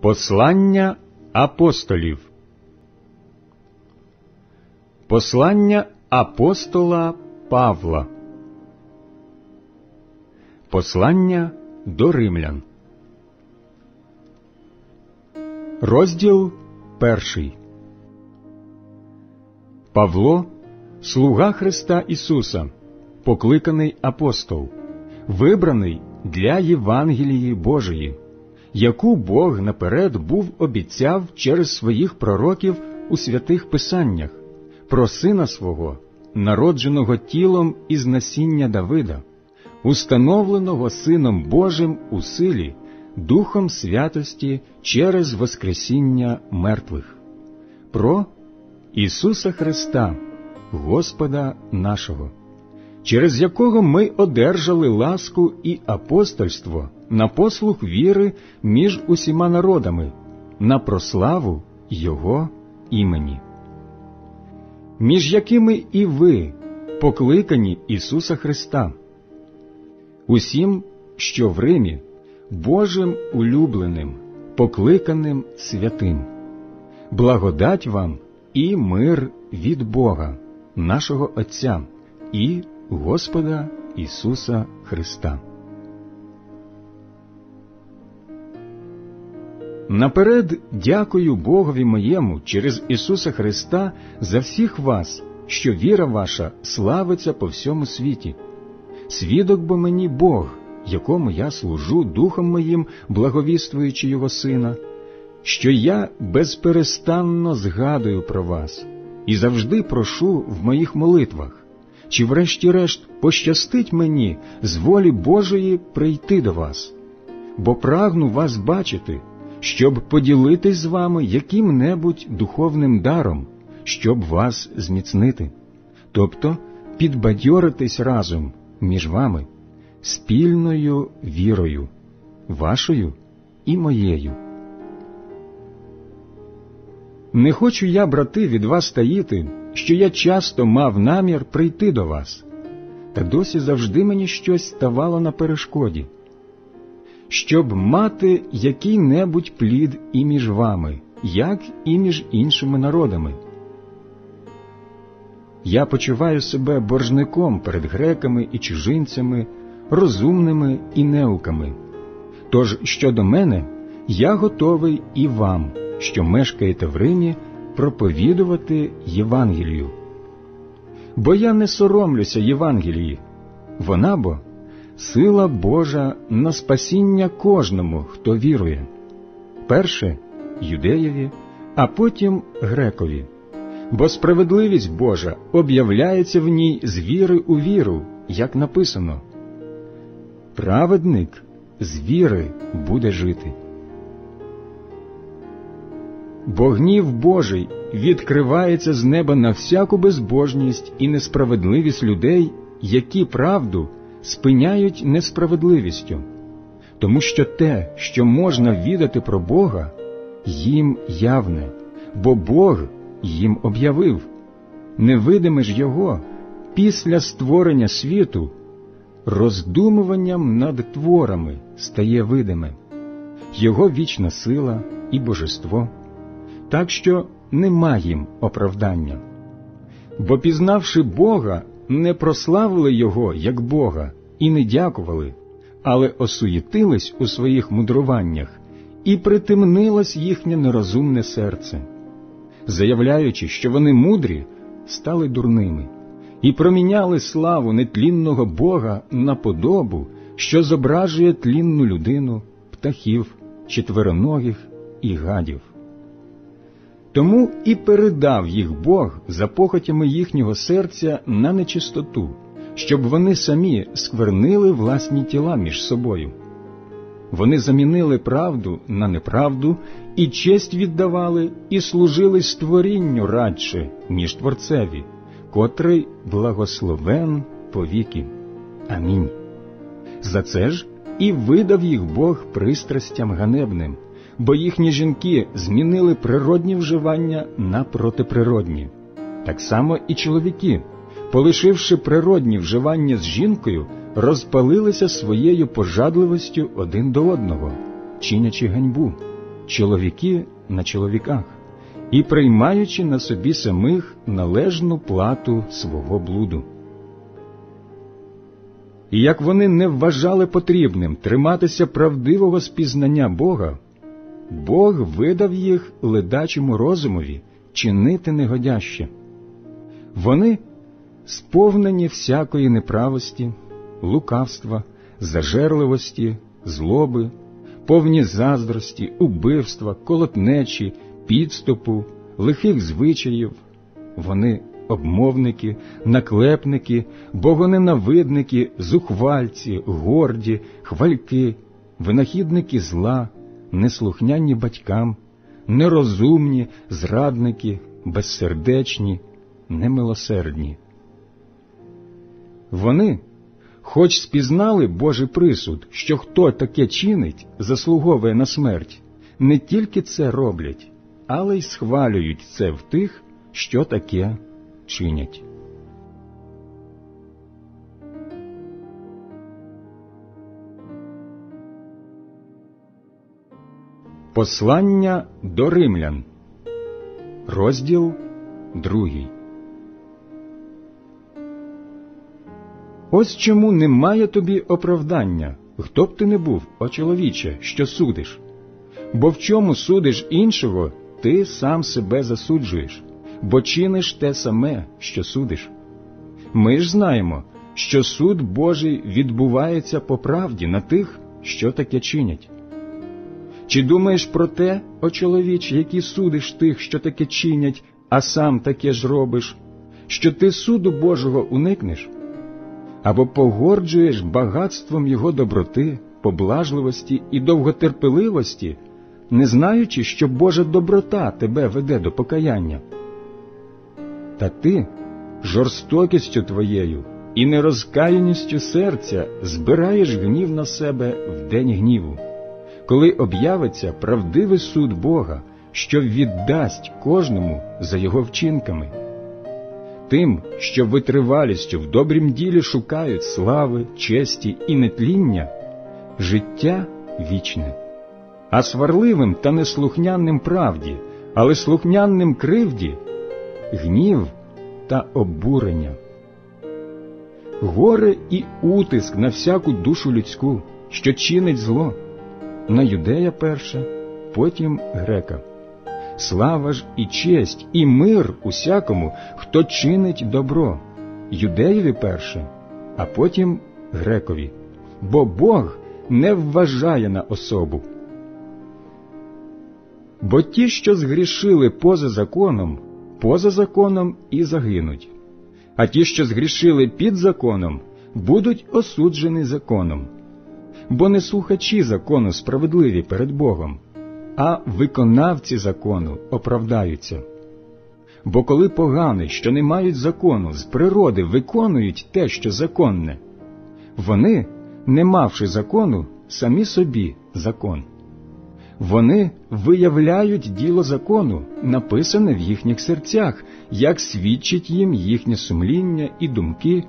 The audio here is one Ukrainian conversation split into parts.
Послання апостолів. Послання апостола Павла. Послання до римлян. Розділ перший. Павло, слуга Христа Ісуса, покликаний апостол, вибраний для Євангелії Божої яку Бог наперед був обіцяв через своїх пророків у святих Писаннях про сина свого, народженого тілом із насіння Давида, установленого Сином Божим у силі, Духом святості через Воскресіння мертвих, про Ісуса Христа, Господа нашого через якого ми одержали ласку і апостольство на послуг віри між усіма народами, на прославу Його імені, між якими і ви покликані Ісуса Христа, усім, що в Римі, Божим улюбленим, покликаним святим, благодать вам і мир від Бога, нашого Отця і Господа Ісуса Христа. Наперед дякую Богові моєму через Ісуса Христа за всіх вас, що віра ваша славиться по всьому світі. Свідок бо мені Бог, якому я служу Духом моїм, благовіствуючи Його Сина, що я безперестанно згадую про вас і завжди прошу в моїх молитвах чи врешті-решт пощастить мені з волі Божої прийти до вас, бо прагну вас бачити, щоб поділитись з вами яким-небудь духовним даром, щоб вас зміцнити, тобто підбадьоритись разом між вами спільною вірою, вашою і моєю. Не хочу я, брати, від вас таїти, що я часто мав намір прийти до вас, та досі завжди мені щось ставало на перешкоді, щоб мати який-небудь плід і між вами, як і між іншими народами. Я почуваю себе боржником перед греками і чужинцями, розумними і неуками. Тож щодо мене, я готовий і вам, що мешкаєте в Римі проповідувати Євангелію. Бо я не соромлюся Євангелії, вона бо сила Божа на спасіння кожному, хто вірує, перше юдеєві, а потім грекові. Бо справедливість Божа об'являється в ній з віри у віру, як написано. Праведник з віри буде жити. Бо гнів Божий відкривається з неба на всяку безбожність і несправедливість людей, які правду спиняють несправедливістю, тому що те, що можна відати про Бога, їм явне, бо Бог їм об'явив, невидиме ж Його після створення світу, роздумуванням над творами стає видиме, Його вічна сила і божество. Так що нема їм оправдання. Бо, пізнавши Бога, не прославили Його як Бога і не дякували, але осуєтились у своїх мудруваннях, і притемнилось їхнє нерозумне серце, заявляючи, що вони мудрі, стали дурними, і проміняли славу нетлінного Бога на подобу, що зображує тлінну людину, птахів, четвероногих і гадів. Тому і передав їх Бог за похотями їхнього серця на нечистоту, щоб вони самі сквернили власні тіла між собою. Вони замінили правду на неправду і честь віддавали, і служили створінню радше, ніж Творцеві, котрий благословен повіки. Амінь. За це ж і видав їх Бог пристрастям ганебним бо їхні жінки змінили природні вживання на протиприродні. Так само і чоловіки, полишивши природні вживання з жінкою, розпалилися своєю пожадливостю один до одного, чинячи ганьбу, чоловіки на чоловіках і приймаючи на собі самих належну плату свого блуду. І як вони не вважали потрібним триматися правдивого спізнання Бога, Бог видав їх ледачому розумові чинити негодяще. Вони сповнені всякої неправості, лукавства, зажерливості, злоби, повні заздрості, убивства, колотнечі, підступу, лихих звичаїв. Вони обмовники, наклепники, богоненавидники, зухвальці, горді, хвальки, винахідники зла, неслухняні батькам, нерозумні, зрадники, безсердечні, немилосердні. Вони, хоч спізнали Божий присуд, що хто таке чинить, заслуговує на смерть, не тільки це роблять, але й схвалюють це в тих, що таке чинять. Послання до римлян, розділ другий. Ось чому немає тобі оправдання, хто б ти не був, о чоловіче, що судиш. Бо в чому судиш іншого, ти сам себе засуджуєш, бо чиниш те саме, що судиш. Ми ж знаємо, що суд Божий відбувається по правді на тих, що таке чинять. Чи думаєш про те, о чоловіч, який судиш тих, що таке чинять, а сам таке ж робиш, що ти суду Божого уникнеш? Або погорджуєш багатством Його доброти, поблажливості і довготерпеливості, не знаючи, що Божа доброта тебе веде до покаяння? Та ти жорстокістю твоєю і нерозкаяністю серця збираєш гнів на себе в день гніву коли об'явиться правдивий суд Бога, що віддасть кожному за його вчинками. Тим, що витривалістю в добрім ділі шукають слави, честі і нетління, життя вічне, а сварливим та неслухняним правді, але слухняним кривді, гнів та обурення. Горе і утиск на всяку душу людську, що чинить зло на юдея перше, потім грека. Слава ж і честь, і мир усякому, хто чинить добро, юдеєві перше, а потім грекові, бо Бог не вважає на особу. Бо ті, що згрішили поза законом, поза законом і загинуть, а ті, що згрішили під законом, будуть осуджені законом бо не слухачі закону справедливі перед Богом, а виконавці закону оправдаються. Бо коли погані, що не мають закону, з природи виконують те, що законне, вони, не мавши закону, самі собі закон. Вони виявляють діло закону, написане в їхніх серцях, як свідчить їм їхнє сумління і думки,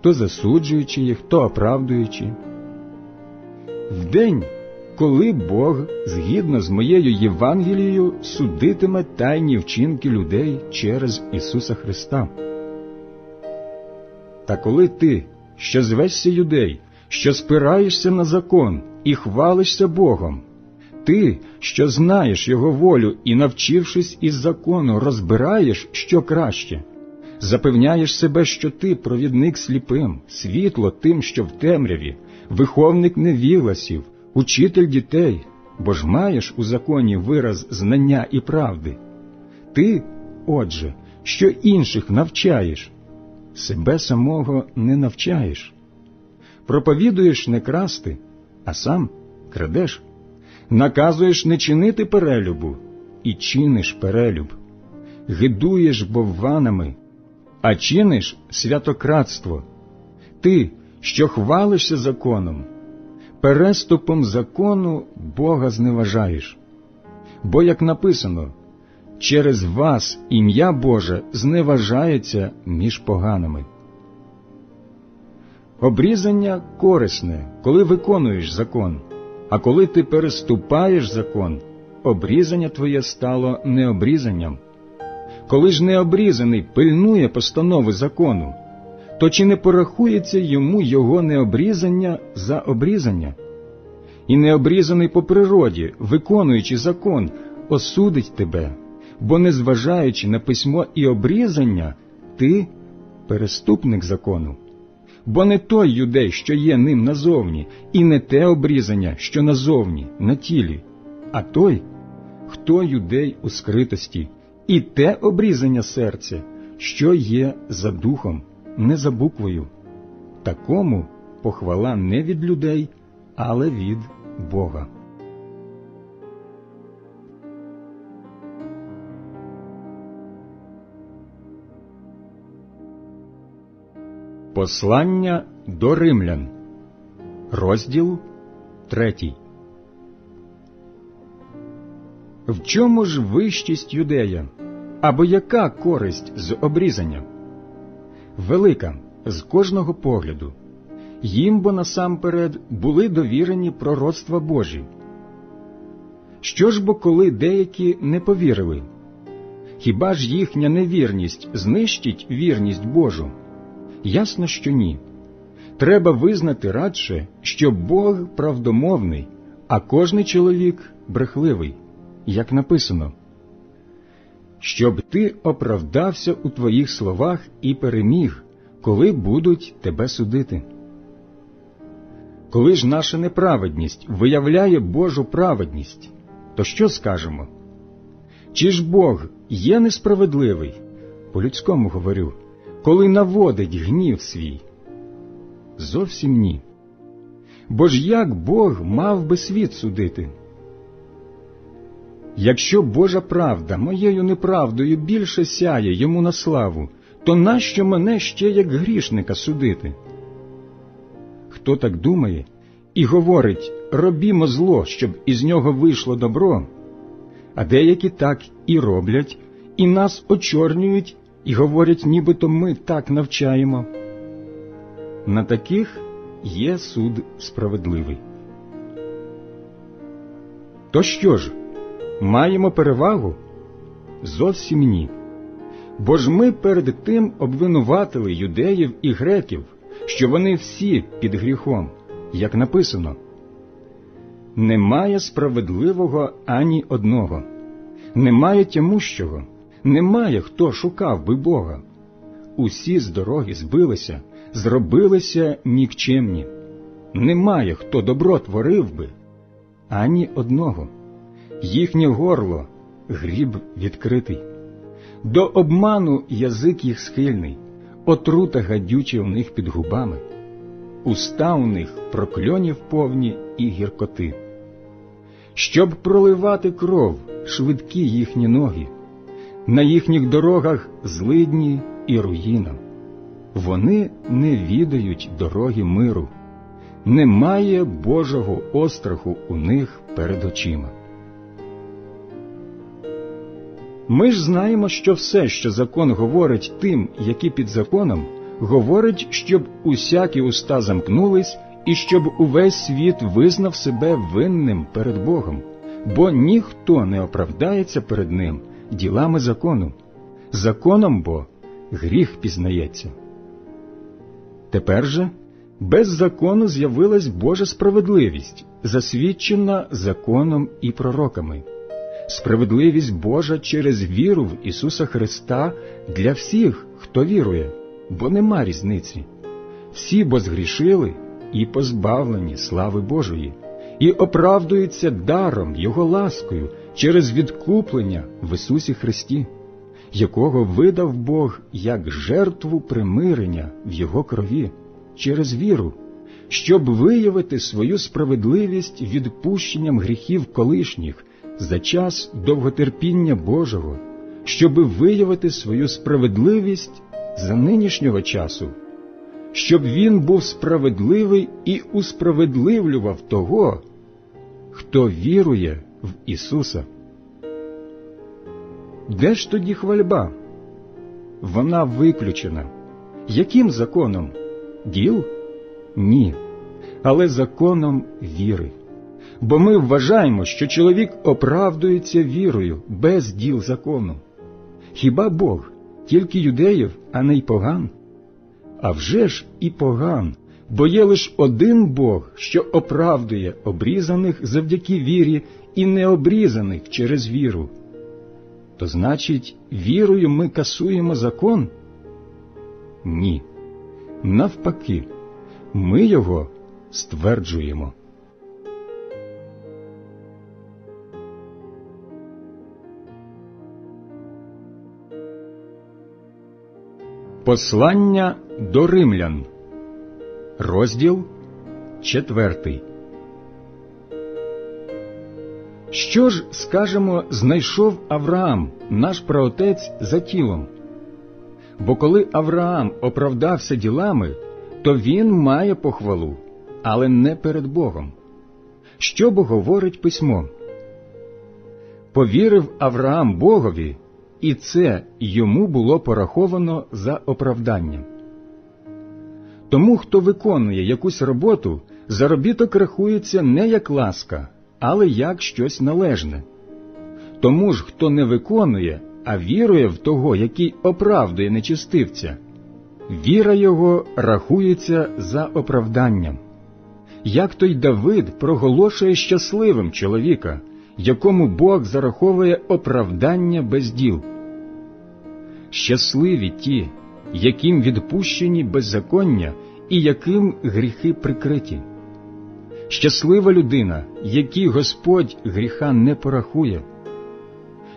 то засуджуючи їх, то оправдуючи в день, коли Бог, згідно з моєю Євангелією, судитиме тайні вчинки людей через Ісуса Христа. Та коли ти, що звешся юдей, що спираєшся на закон і хвалишся Богом, ти, що знаєш Його волю і, навчившись із закону, розбираєш, що краще, запевняєш себе, що ти провідник сліпим, світло тим, що в темряві, виховник невігласів, учитель дітей, бо ж маєш у законі вираз знання і правди. Ти, отже, що інших навчаєш, себе самого не навчаєш. Проповідуєш не красти, а сам крадеш, наказуєш не чинити перелюбу і чиниш перелюб, гидуєш бовванами, а чиниш святократство. Ти, що хвалишся законом, переступом закону Бога зневажаєш. Бо, як написано, через вас ім'я Боже зневажається між поганими. Обрізання корисне, коли виконуєш закон, а коли ти переступаєш закон, обрізання твоє стало необрізанням. Коли ж необрізаний пильнує постанови закону, то чи не порахується йому його необрізання за обрізання? І необрізаний по природі, виконуючи закон, осудить тебе, бо, незважаючи на письмо і обрізання, ти переступник закону. Бо не той юдей, що є ним назовні, і не те обрізання, що назовні, на тілі, а той, хто юдей у скритості, і те обрізання серця, що є за духом, не за буквою. Такому похвала не від людей, але від Бога. Послання до римлян, розділ третій. В чому ж вищість юдея? Або яка користь з обрізання? Велика з кожного погляду. Їм бо насамперед були довірені пророцтва Божі. Що ж бо коли деякі не повірили? Хіба ж їхня невірність знищить вірність Божу? Ясно, що ні. Треба визнати радше, що Бог правдомовний, а кожний чоловік брехливий, як написано, щоб ти оправдався у твоїх словах і переміг, коли будуть тебе судити. Коли ж наша неправедність виявляє Божу праведність, то що скажемо? Чи ж Бог є несправедливий? По людському говорю коли наводить гнів свій? Зовсім ні. Бо ж як Бог мав би світ судити? Якщо Божа правда моєю неправдою більше сяє йому на славу, то нащо мене ще як грішника судити? Хто так думає і говорить робімо зло, щоб із нього вийшло добро, а деякі так і роблять, і нас очорнюють і говорять, нібито ми так навчаємо. На таких є суд справедливий. То що ж, маємо перевагу? Зовсім ні. Бо ж ми перед тим обвинуватили юдеїв і греків, що вони всі під гріхом, як написано. Немає справедливого ані одного, немає тямущого немає хто шукав би Бога. Усі з дороги збилися, зробилися нікчемні. Немає хто добро творив би, ані одного. Їхнє горло гріб відкритий. До обману язик їх схильний, отрута гадюча у них під губами, уста у них прокльонів повні і гіркоти. Щоб проливати кров швидкі їхні ноги, на їхніх дорогах злидні і руїна. Вони не відають дороги миру, немає Божого остраху у них перед очима. Ми ж знаємо, що все, що закон говорить тим, які під законом, говорить, щоб усякі уста замкнулись і щоб увесь світ визнав себе винним перед Богом, бо ніхто не оправдається перед Ним ділами закону. Законом бо гріх пізнається. Тепер же без закону з'явилась Божа справедливість, засвідчена законом і пророками, справедливість Божа через віру в Ісуса Христа для всіх, хто вірує, бо нема різниці. Всі бо згрішили і позбавлені слави Божої, і оправдуються даром Його ласкою через відкуплення в Ісусі Христі, якого видав Бог як жертву примирення в Його крові через віру, щоб виявити свою справедливість відпущенням гріхів колишніх за час довготерпіння Божого, щоб виявити свою справедливість за нинішнього часу, щоб він був справедливий і усправедливлював того, хто вірує в Ісуса. Де ж тоді хвальба? Вона виключена. Яким законом? Діл? Ні, але законом віри. Бо ми вважаємо, що чоловік оправдується вірою без діл закону. Хіба Бог тільки юдеїв, а не й поган? А вже ж і поган, бо є лиш один Бог, що оправдує обрізаних завдяки вірі і необрізаних через віру. То значить, вірою ми касуємо закон? Ні. Навпаки, ми його стверджуємо. Послання до римлян, розділ четвертий. Що ж, скажемо, знайшов Авраам, наш праотець, за тілом? Бо коли Авраам оправдався ділами, то він має похвалу, але не перед Богом. Що бо говорить письмо? Повірив Авраам Богові, і це йому було пораховано за оправданням. Тому, хто виконує якусь роботу, заробіток рахується не як ласка, але як щось належне. Тому ж, хто не виконує, а вірує в того, який оправдує нечистивця, віра його рахується за оправданням. Як той Давид проголошує щасливим чоловіка, якому Бог зараховує оправдання без діл. Щасливі ті, яким відпущені беззаконня і яким гріхи прикриті. Щаслива людина, якій Господь гріха не порахує.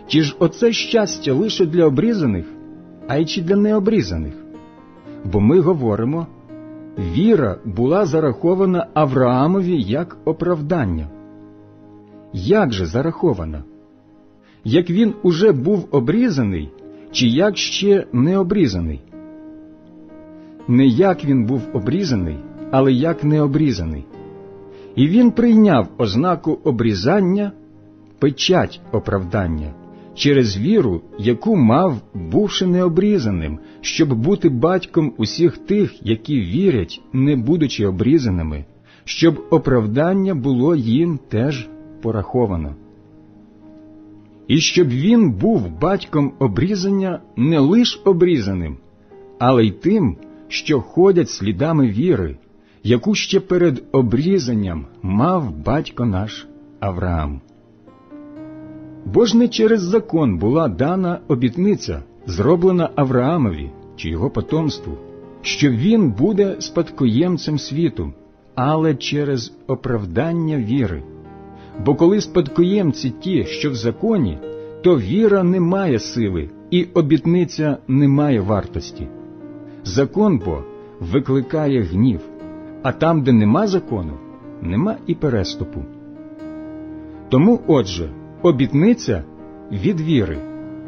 Чи ж оце щастя лише для обрізаних, а й чи для необрізаних? Бо ми говоримо, віра була зарахована Авраамові як оправдання. Як же зарахована? Як він уже був обрізаний, чи як ще не обрізаний? Не як він був обрізаний, але як не обрізаний. І він прийняв ознаку обрізання, печать оправдання через віру, яку мав, бувши необрізаним, щоб бути батьком усіх тих, які вірять, не будучи обрізаними, щоб оправдання було їм теж пораховано. І щоб він був батьком обрізання не лиш обрізаним, але й тим, що ходять слідами віри, яку ще перед обрізанням мав батько наш Авраам. Бо ж не через закон була дана обітниця, зроблена Авраамові чи його потомству, що він буде спадкоємцем світу, але через оправдання віри. Бо коли спадкоємці ті, що в законі, то віра не має сили, і обітниця не має вартості. Закон бо викликає гнів, а там, де нема закону, нема і переступу. Тому, отже, обітниця від віри,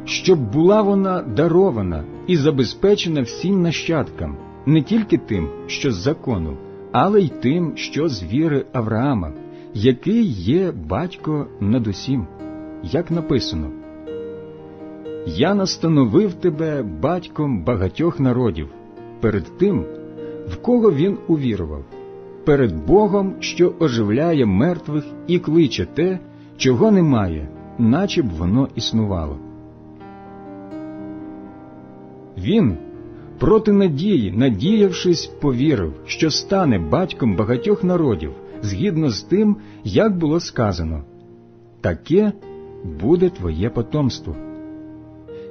щоб була вона дарована і забезпечена всім нащадкам, не тільки тим, що з закону, але й тим, що з віри Авраама, який є батько над усім, як написано. Я настановив тебе батьком багатьох народів перед тим, в кого він увірував, перед Богом, що оживляє мертвих і кличе те, чого немає, наче б воно існувало. Він проти надії, надіявшись, повірив, що стане батьком багатьох народів згідно з тим, як було сказано таке буде твоє потомство.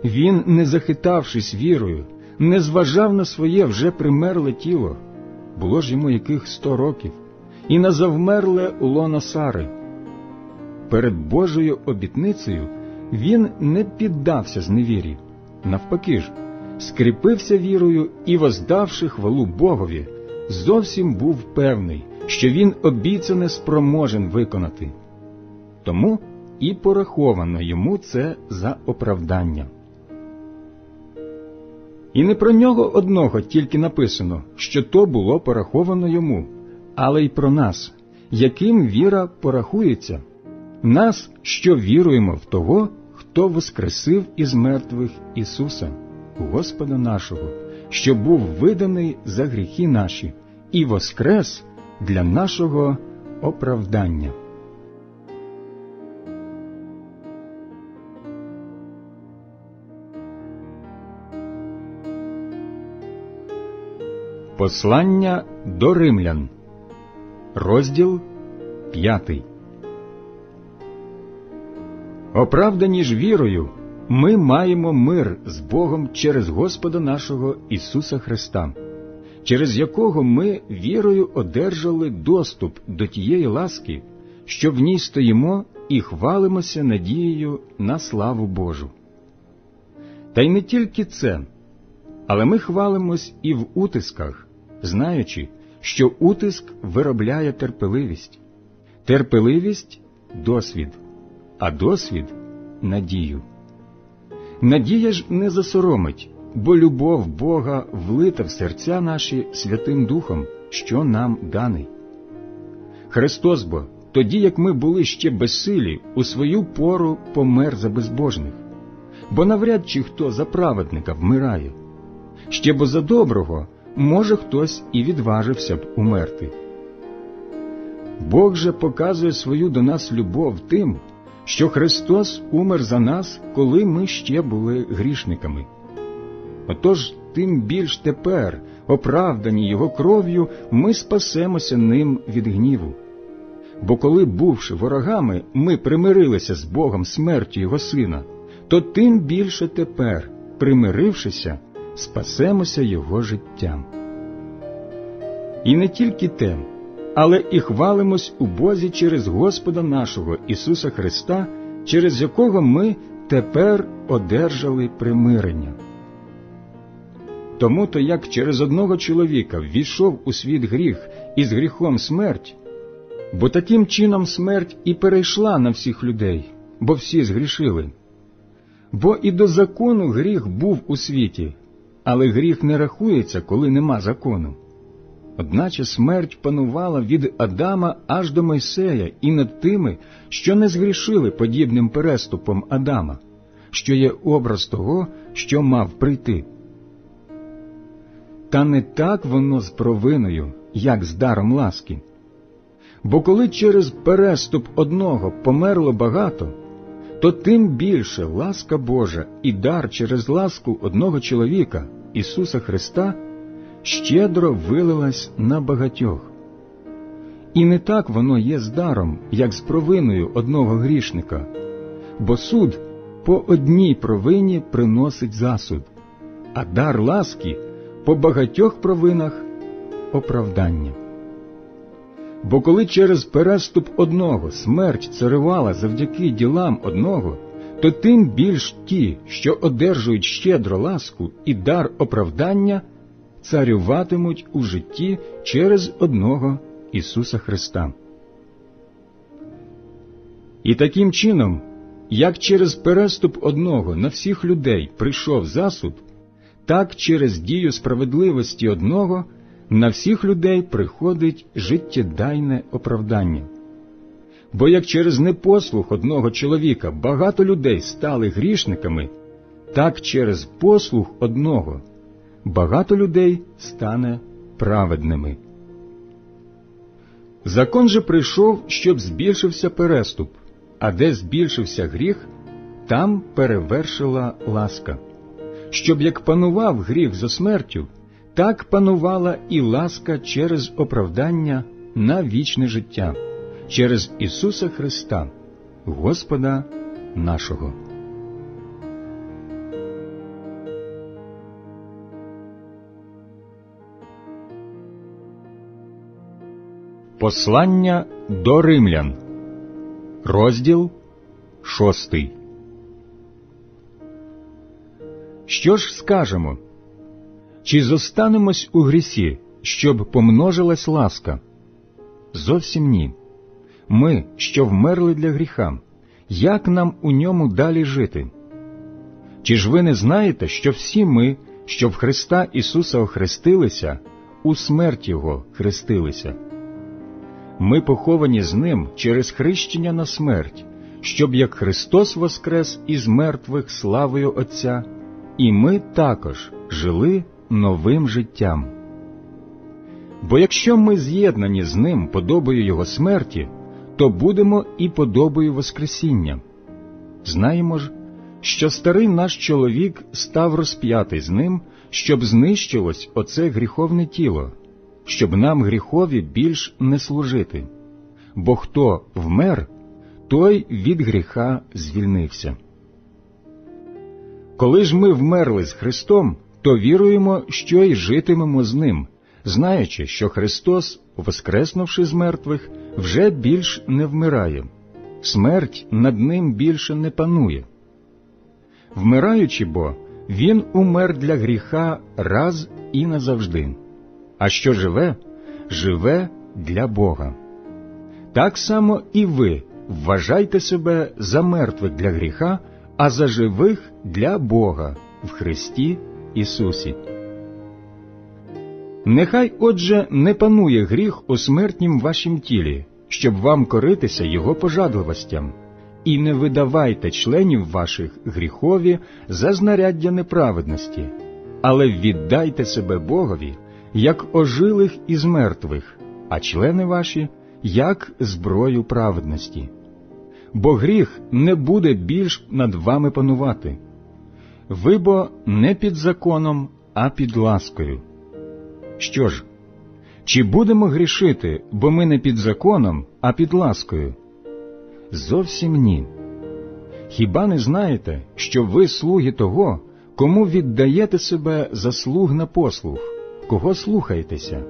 Він, не захитавшись вірою, не зважав на своє вже примерле тіло, було ж йому яких сто років, і на завмерле лоно Сари. Перед Божою обітницею він не піддався зневірі, навпаки ж, скріпився вірою і, воздавши хвалу Богові, зовсім був певний, що він обіцяне спроможен виконати. Тому і пораховано йому це за оправдання. І не про нього одного тільки написано, що то було пораховано йому, але й про нас, яким віра порахується, нас, що віруємо в того, хто воскресив із мертвих Ісуса, Господа нашого, що був виданий за гріхи наші, і воскрес для нашого оправдання. Послання до римлян, розділ 5 Оправдані ж вірою, ми маємо мир з Богом через Господа нашого Ісуса Христа через якого ми вірою одержали доступ до тієї ласки, що в ній стоїмо і хвалимося надією на славу Божу. Та й не тільки це, але ми хвалимось і в утисках, знаючи, що утиск виробляє терпеливість, терпеливість досвід, а досвід надію. Надія ж не засоромить, бо любов Бога влита в серця наші Святим Духом, що нам даний. Христос бо, тоді як ми були ще безсилі, у свою пору помер за безбожних, бо навряд чи хто за праведника вмирає, ще бо за доброго може хтось і відважився б умерти. Бог же показує свою до нас любов тим, що Христос умер за нас, коли ми ще були грішниками. Отож, тим більш тепер, оправдані Його кров'ю, ми спасемося ним від гніву. Бо коли, бувши ворогами, ми примирилися з Богом смертю Його Сина, то тим більше тепер, примирившися, спасемося Його життям. І не тільки те, але і хвалимось у Бозі через Господа нашого Ісуса Христа, через якого ми тепер одержали примирення. Тому то як через одного чоловіка ввійшов у світ гріх і з гріхом смерть, бо таким чином смерть і перейшла на всіх людей, бо всі згрішили. Бо і до закону гріх був у світі, але гріх не рахується, коли нема закону. Одначе смерть панувала від Адама аж до Мойсея і над тими, що не згрішили подібним переступом Адама, що є образ того, що мав прийти. Та не так воно з провиною, як з даром ласки. Бо коли через переступ одного померло багато, то тим більше ласка Божа і дар через ласку одного чоловіка, Ісуса Христа, щедро вилилась на багатьох. І не так воно є з даром, як з провиною одного грішника, бо суд по одній провині приносить засуд, а дар ласки по багатьох провинах оправдання. Бо коли через переступ одного смерть царювала завдяки ділам одного, то тим більш ті, що одержують щедро ласку і дар оправдання, царюватимуть у житті через одного Ісуса Христа. І таким чином, як через переступ одного на всіх людей прийшов засуд, так через дію справедливості одного на всіх людей приходить життєдайне оправдання. Бо як через непослух одного чоловіка багато людей стали грішниками, так через послух одного багато людей стане праведними. Закон же прийшов, щоб збільшився переступ, а де збільшився гріх, там перевершила ласка, щоб як панував гріх за смертю, так панувала і ласка через оправдання на вічне життя, через Ісуса Христа, Господа нашого. Послання до римлян, розділ шостий. Що ж скажемо? Чи зостанемось у грісі, щоб помножилась ласка? Зовсім ні. Ми, що вмерли для гріха, як нам у ньому далі жити? Чи ж ви не знаєте, що всі ми, що в Христа Ісуса охрестилися, у смерть Його хрестилися? Ми поховані з Ним через хрещення на смерть, щоб як Христос воскрес із мертвих славою Отця, і ми також жили новим життям. Бо якщо ми з'єднані з Ним подобою Його смерті, то будемо і подобою Воскресіння. Знаємо ж, що старий наш чоловік став розп'ятий з ним, щоб знищилось оце гріховне тіло, щоб нам гріхові більш не служити. Бо хто вмер, той від гріха звільнився. Коли ж ми вмерли з Христом, то віруємо, що й житимемо з Ним, знаючи, що Христос, воскреснувши з мертвих, вже більш не вмирає, смерть над ним більше не панує. Вмираючи бо, Він умер для гріха раз і назавжди, а що живе, живе для Бога. Так само і ви вважайте себе за мертвих для гріха, а за живих для Бога в Христі Ісусі. Нехай отже не панує гріх у смертнім вашім тілі, щоб вам коритися Його пожадливостям, і не видавайте членів ваших гріхові за знаряддя неправедності, але віддайте себе Богові, як ожилих із мертвих, а члени ваші як зброю праведності. Бо гріх не буде більш над вами панувати. Ви бо не під законом, а під ласкою. Що ж, чи будемо грішити, бо ми не під законом, а під ласкою? Зовсім ні. Хіба не знаєте, що ви слуги того, кому віддаєте себе за слуг на послуг, кого слухаєтеся,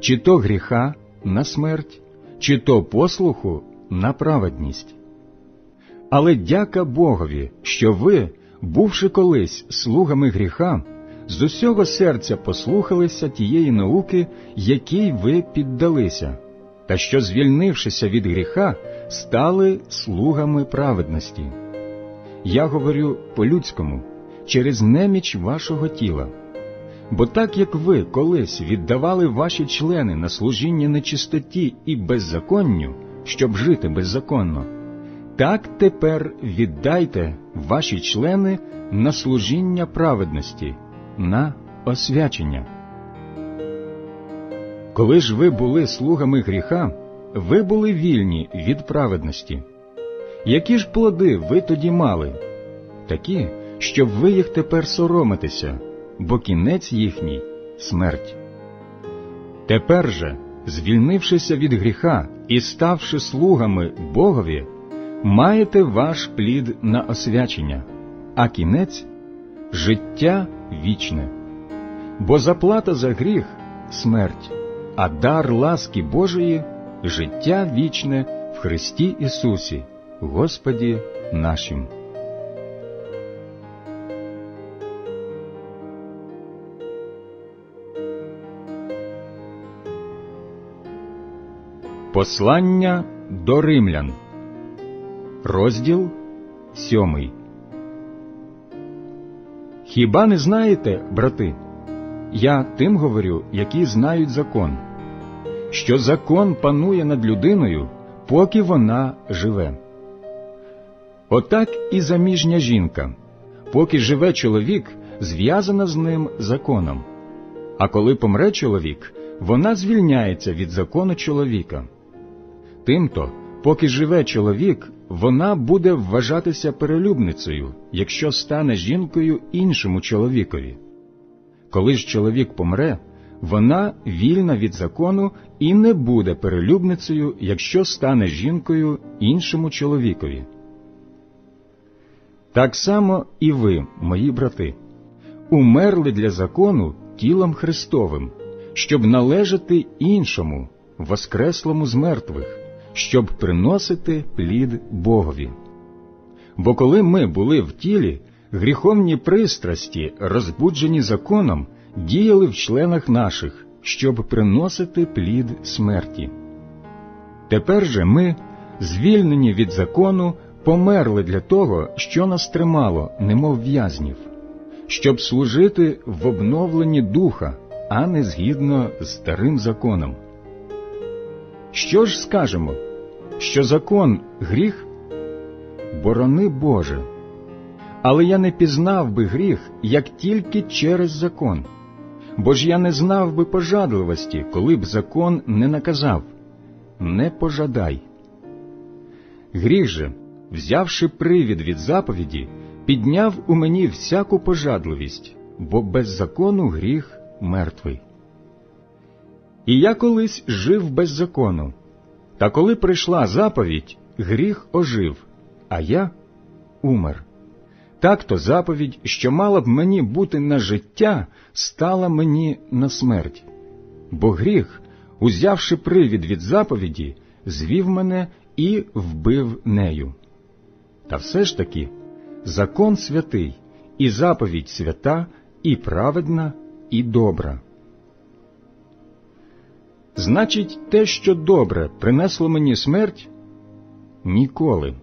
чи то гріха на смерть, чи то послуху на праведність? Але дяка Богові, що ви, бувши колись слугами гріха, з усього серця послухалися тієї науки, якій ви піддалися, та що, звільнившися від гріха, стали слугами праведності. Я говорю по-людському, через неміч вашого тіла. Бо так як ви колись віддавали ваші члени на служіння нечистоті і беззаконню, щоб жити беззаконно, так тепер віддайте ваші члени на служіння праведності, на освячення. Коли ж ви були слугами гріха, ви були вільні від праведності. Які ж плоди ви тоді мали? Такі, щоб ви їх тепер соромитеся, бо кінець їхній смерть. Тепер же, звільнившися від гріха і ставши слугами Богові, маєте ваш плід на освячення, а кінець життя вічне. Бо заплата за гріх смерть, а дар ласки Божої життя вічне в Христі Ісусі, Господі нашим. Послання до римлян, розділ сьомий. Хіба не знаєте, брати? Я тим говорю, які знають закон, що закон панує над людиною, поки вона живе. Отак і заміжня жінка, поки живе чоловік, зв'язана з ним законом. А коли помре чоловік, вона звільняється від закону чоловіка. Тимто, поки живе чоловік, вона буде вважатися перелюбницею, якщо стане жінкою іншому чоловікові. Коли ж чоловік помре, вона вільна від закону і не буде перелюбницею, якщо стане жінкою іншому чоловікові. Так само і ви, мої брати, умерли для закону тілом Христовим, щоб належати іншому, воскреслому з мертвих щоб приносити плід Богові. Бо коли ми були в тілі, гріховні пристрасті, розбуджені законом, діяли в членах наших, щоб приносити плід смерті. Тепер же ми, звільнені від закону, померли для того, що нас тримало, немов в'язнів, щоб служити в обновленні духа, а не згідно з старим законом. Що ж скажемо? Що закон гріх? Борони Боже. Але я не пізнав би гріх, як тільки через закон, бо ж я не знав би пожадливості, коли б закон не наказав не пожадай. Гріх же, взявши привід від заповіді, підняв у мені всяку пожадливість, бо без закону гріх мертвий. І я колись жив без закону, та коли прийшла заповідь, гріх ожив, а я умер. Так то заповідь, що мала б мені бути на життя, стала мені на смерть. Бо гріх, узявши привід від заповіді, звів мене і вбив нею. Та все ж таки закон святий, і заповідь свята, і праведна, і добра. Значить, те, що добре принесло мені смерть? Ніколи.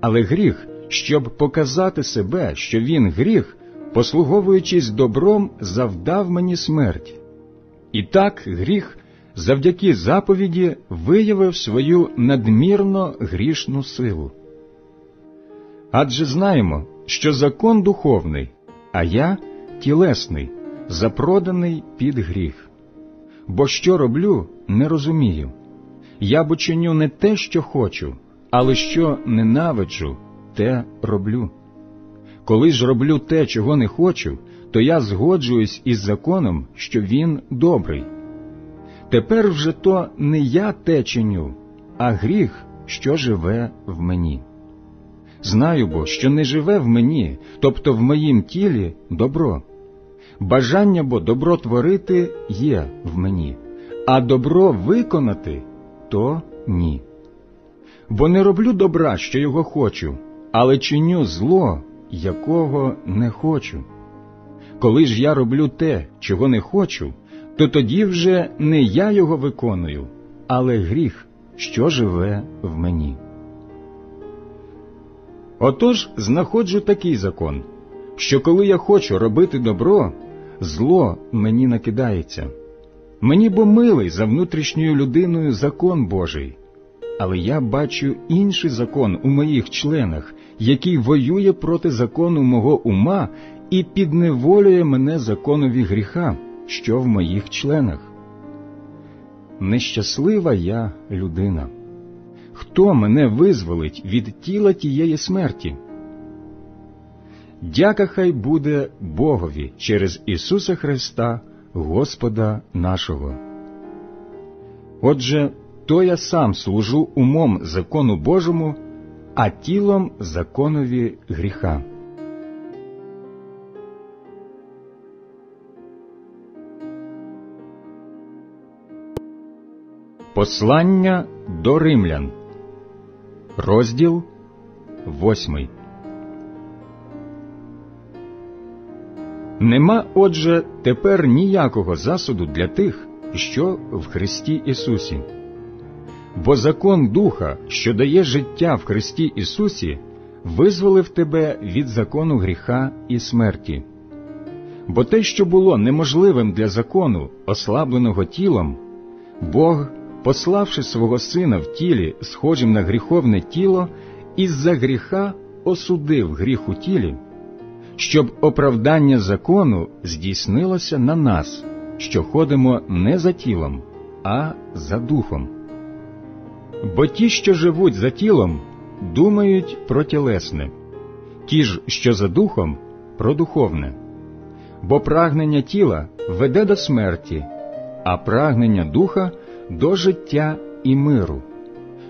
Але гріх, щоб показати себе, що він гріх, послуговуючись добром, завдав мені смерть. І так гріх завдяки заповіді виявив свою надмірно грішну силу. Адже знаємо, що закон духовний, а я тілесний, запроданий під гріх. Бо що роблю, не розумію. Я бо чиню не те, що хочу, але що ненавиджу, те роблю. Коли ж роблю те, чого не хочу, то я згоджуюсь із законом, що він добрий. Тепер вже то не я те чиню, а гріх, що живе в мені. Знаю бо, що не живе в мені, тобто в моїм тілі добро. Бажання бо добро творити є в мені, а добро виконати то ні. Бо не роблю добра, що його хочу, але чиню зло, якого не хочу. Коли ж я роблю те, чого не хочу, то тоді вже не я його виконую, але гріх, що живе в мені. Отож знаходжу такий закон, що коли я хочу робити добро, зло мені накидається. Мені бо милий за внутрішньою людиною закон Божий, але я бачу інший закон у моїх членах, який воює проти закону мого ума і підневолює мене законові гріха, що в моїх членах. Нещаслива я людина. Хто мене визволить від тіла тієї смерті? Дяка хай буде Богові через Ісуса Христа, Господа нашого. Отже, то я сам служу умом закону Божому, а тілом законові гріха. Послання до римлян, розділ восьмий. Нема, отже, тепер ніякого засуду для тих, що в Христі Ісусі. Бо закон Духа, що дає життя в Христі Ісусі, визволив тебе від закону гріха і смерті. Бо те, що було неможливим для закону, ослабленого тілом, Бог, пославши свого Сина в тілі, схожим на гріховне тіло, із-за гріха осудив гріх у тілі щоб оправдання закону здійснилося на нас, що ходимо не за тілом, а за духом. Бо ті, що живуть за тілом, думають про тілесне, ті ж, що за духом, про духовне. Бо прагнення тіла веде до смерті, а прагнення духа до життя і миру,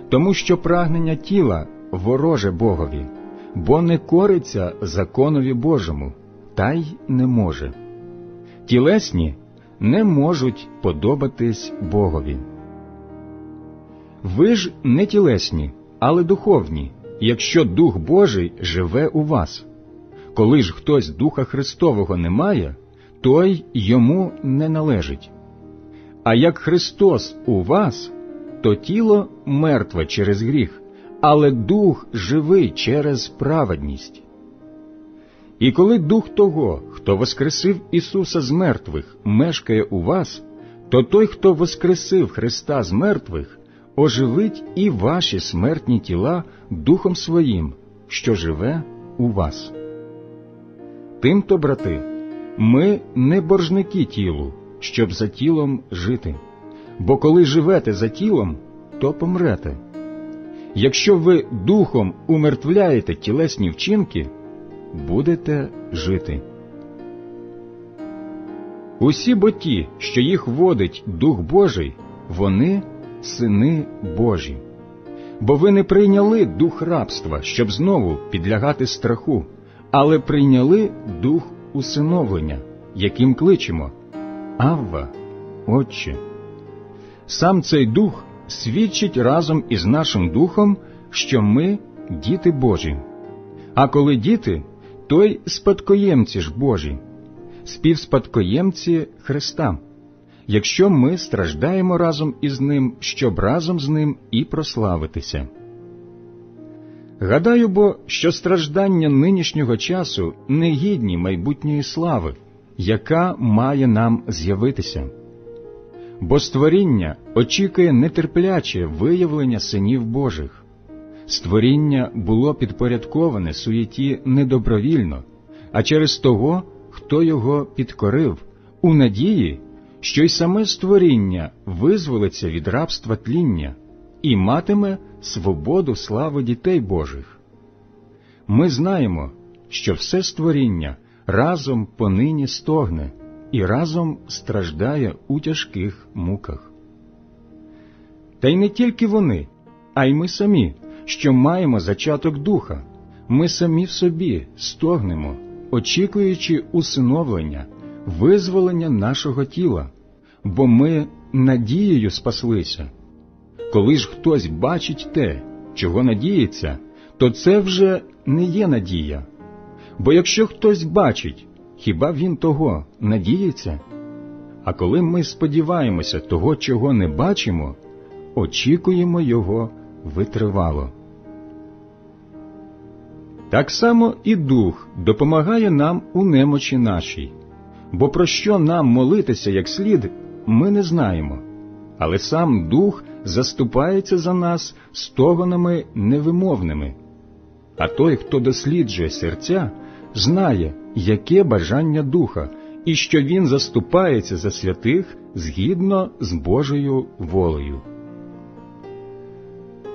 тому що прагнення тіла вороже Богові бо не кориться законові Божому, та й не може. Тілесні не можуть подобатись Богові. Ви ж не тілесні, але духовні, якщо Дух Божий живе у вас. Коли ж хтось Духа Христового не має, той йому не належить. А як Христос у вас, то тіло мертве через гріх, але дух живий через праведність. І коли дух того, хто воскресив Ісуса з мертвих, мешкає у вас, то той, хто воскресив Христа з мертвих, оживить і ваші смертні тіла Духом Своїм, що живе у вас. Тимто, брати, ми не боржники тілу, щоб за тілом жити, бо коли живете за тілом, то помрете. Якщо ви духом умертвляєте тілесні вчинки, будете жити. Усі бо ті, що їх водить Дух Божий, вони сини Божі. Бо ви не прийняли дух рабства, щоб знову підлягати страху, але прийняли дух усиновлення, яким кличемо Авва, Отче. Сам цей дух свідчить разом із нашим духом, що ми діти Божі. А коли діти, то й спадкоємці ж Божі, співспадкоємці Христа, якщо ми страждаємо разом із Ним, щоб разом з Ним і прославитися. Гадаю бо, що страждання нинішнього часу не гідні майбутньої слави, яка має нам з'явитися. Бо створіння очікує нетерпляче виявлення синів Божих. Створіння було підпорядковане суєті недобровільно, а через того, хто його підкорив, у надії, що й саме створіння визволиться від рабства тління і матиме свободу слави дітей Божих. Ми знаємо, що все створіння разом понині стогне і разом страждає у тяжких муках. Та й не тільки вони, а й ми самі, що маємо зачаток духа, ми самі в собі стогнемо, очікуючи усиновлення, визволення нашого тіла, бо ми надією спаслися. Коли ж хтось бачить те, чого надіється, то це вже не є надія. Бо якщо хтось бачить, хіба він того надіється? А коли ми сподіваємося того, чого не бачимо, очікуємо його витривало. Так само і дух допомагає нам у немочі нашій, бо про що нам молитися як слід, ми не знаємо, але сам дух заступається за нас стогонами невимовними. А той, хто досліджує серця, знає, яке бажання духа, і що він заступається за святих згідно з Божою волею.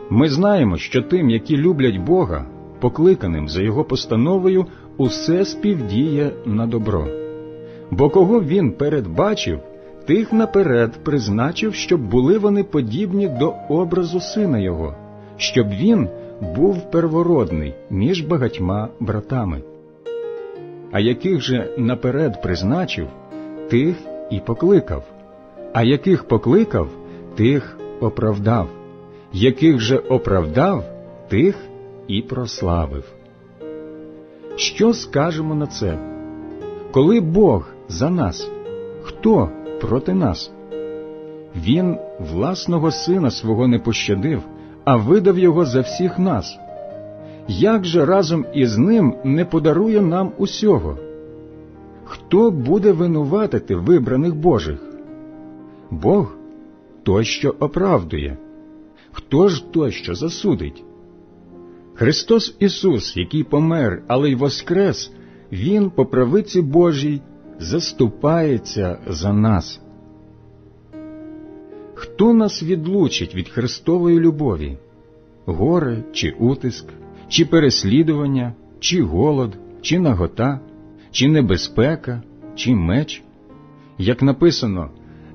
Ми знаємо, що тим, які люблять Бога, покликаним за Його постановою, усе співдіє на добро. Бо кого він передбачив, тих наперед призначив, щоб були вони подібні до образу сина Його, щоб він був первородний між багатьма братами. А яких же наперед призначив, тих і покликав, а яких покликав, тих оправдав, яких же оправдав, тих і прославив. Що скажемо на це? Коли Бог за нас, хто проти нас? Він власного сина свого не пощадив, а видав його за всіх нас. Як же разом із ним не подарує нам усього? Хто буде винуватити вибраних Божих? Бог той, що оправдує. Хто ж той, що засудить? Христос Ісус, який помер, але й воскрес, Він, по правиці Божій, заступається за нас. Хто нас відлучить від Христової любові? Горе чи утиск, чи переслідування, чи голод, чи нагота, чи небезпека, чи меч? Як написано,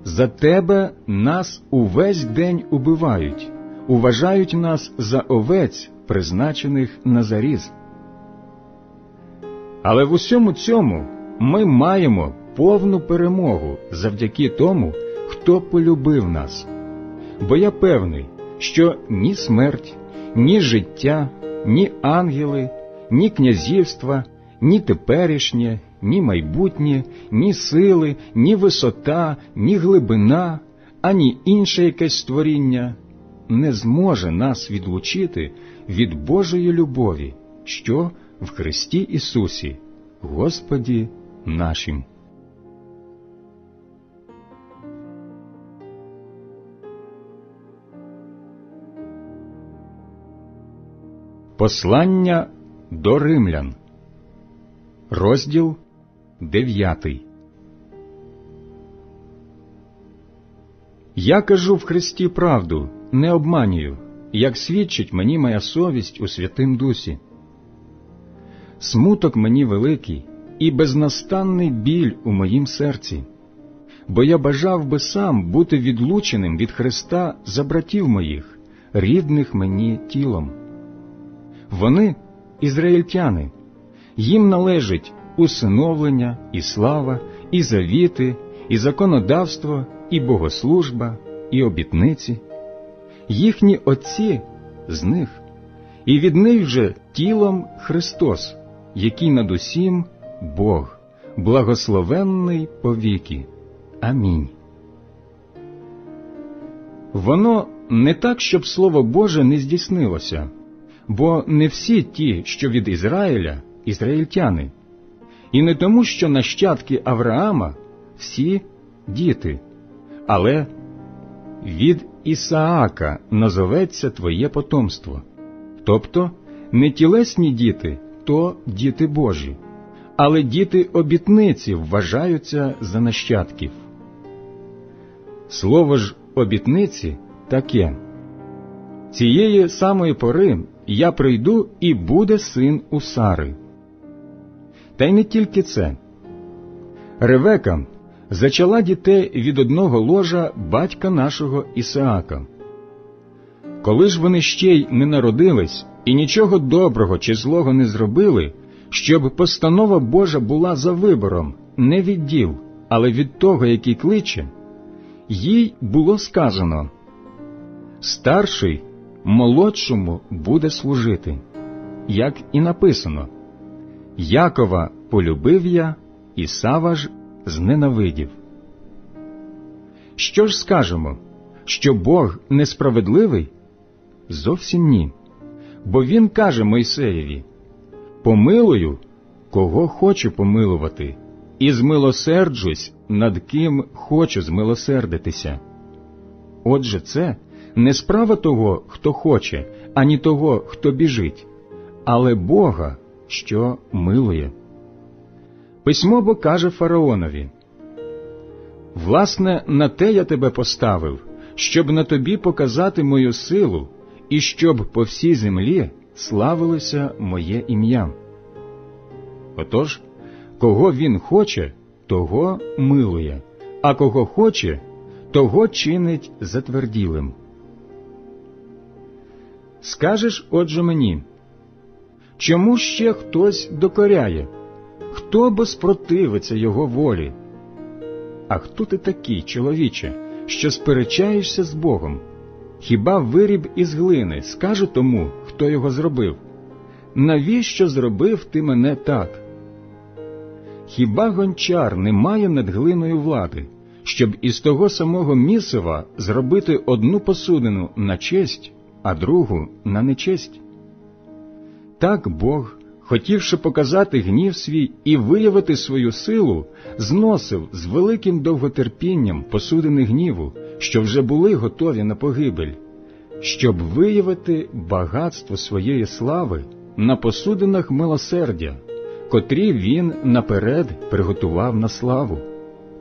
за тебе нас увесь день убивають, уважають нас за овець, призначених на заріз. Але в усьому цьому ми маємо повну перемогу завдяки тому, хто полюбив нас. Бо я певний, що ні смерть, ні життя, ні ангели, ні князівства, ні теперішнє, ні майбутнє, ні сили, ні висота, ні глибина, ані інше якесь створіння не зможе нас відлучити від Божої любові, що в Христі Ісусі, Господі нашим. Послання до римлян, розділ 9 Я кажу в Христі правду, не обманюю, як свідчить мені моя совість у Святим Дусі. смуток мені великий і безнастанний біль у моїм серці, бо я бажав би сам бути відлученим від Христа за братів моїх, рідних мені тілом. Вони ізраїльтяни, їм належить усиновлення, і слава, і завіти, і законодавство, і богослужба, і обітниці, їхні отці з них, і від них же тілом Христос, який над усім Бог, благословенний повіки. Амінь. Воно не так, щоб Слово Боже не здійснилося, бо не всі ті, що від Ізраїля, ізраїльтяни, і не тому, що нащадки Авраама всі діти, але від Ісаака назоветься твоє потомство, тобто не тілесні діти, то діти Божі, але діти обітниці вважаються за нащадків. Слово ж обітниці таке. Цієї самої пори я прийду і буде син у Сари. Та й не тільки це. Ревека зачала дітей від одного ложа батька нашого Ісаака. Коли ж вони ще й не народились і нічого доброго чи злого не зробили, щоб постанова Божа була за вибором не від діл, але від того, який кличе, їй було сказано старший молодшому буде служити, як і написано Якова полюбив я, Ісава ж зненавидів. Що ж скажемо, що Бог несправедливий? Зовсім ні. Бо він каже Мойсеєві Помилую, кого хочу помилувати, і змилосерджусь, над ким хочу змилосердитися. Отже, це не справа того, хто хоче, ані того, хто біжить, але Бога, що милує. Письмо бо каже фараонові Власне, на те я тебе поставив, щоб на тобі показати мою силу, і щоб по всій землі славилося моє ім'я. Отож, кого він хоче, того милує, а кого хоче, того чинить затверділим. Скажеш, отже, мені, чому ще хтось докоряє? Хто бо спротивиться його волі? А хто ти такий, чоловіче, що сперечаєшся з Богом? Хіба виріб із глини скаже тому, хто його зробив? Навіщо зробив ти мене так? Хіба гончар не має над глиною влади, щоб із того самого місива зробити одну посудину на честь, а другу на нечесть? Так Бог хотівши показати гнів свій і виявити свою силу, зносив з великим довготерпінням посудини гніву, що вже були готові на погибель, щоб виявити багатство своєї слави на посудинах милосердя, котрі він наперед приготував на славу,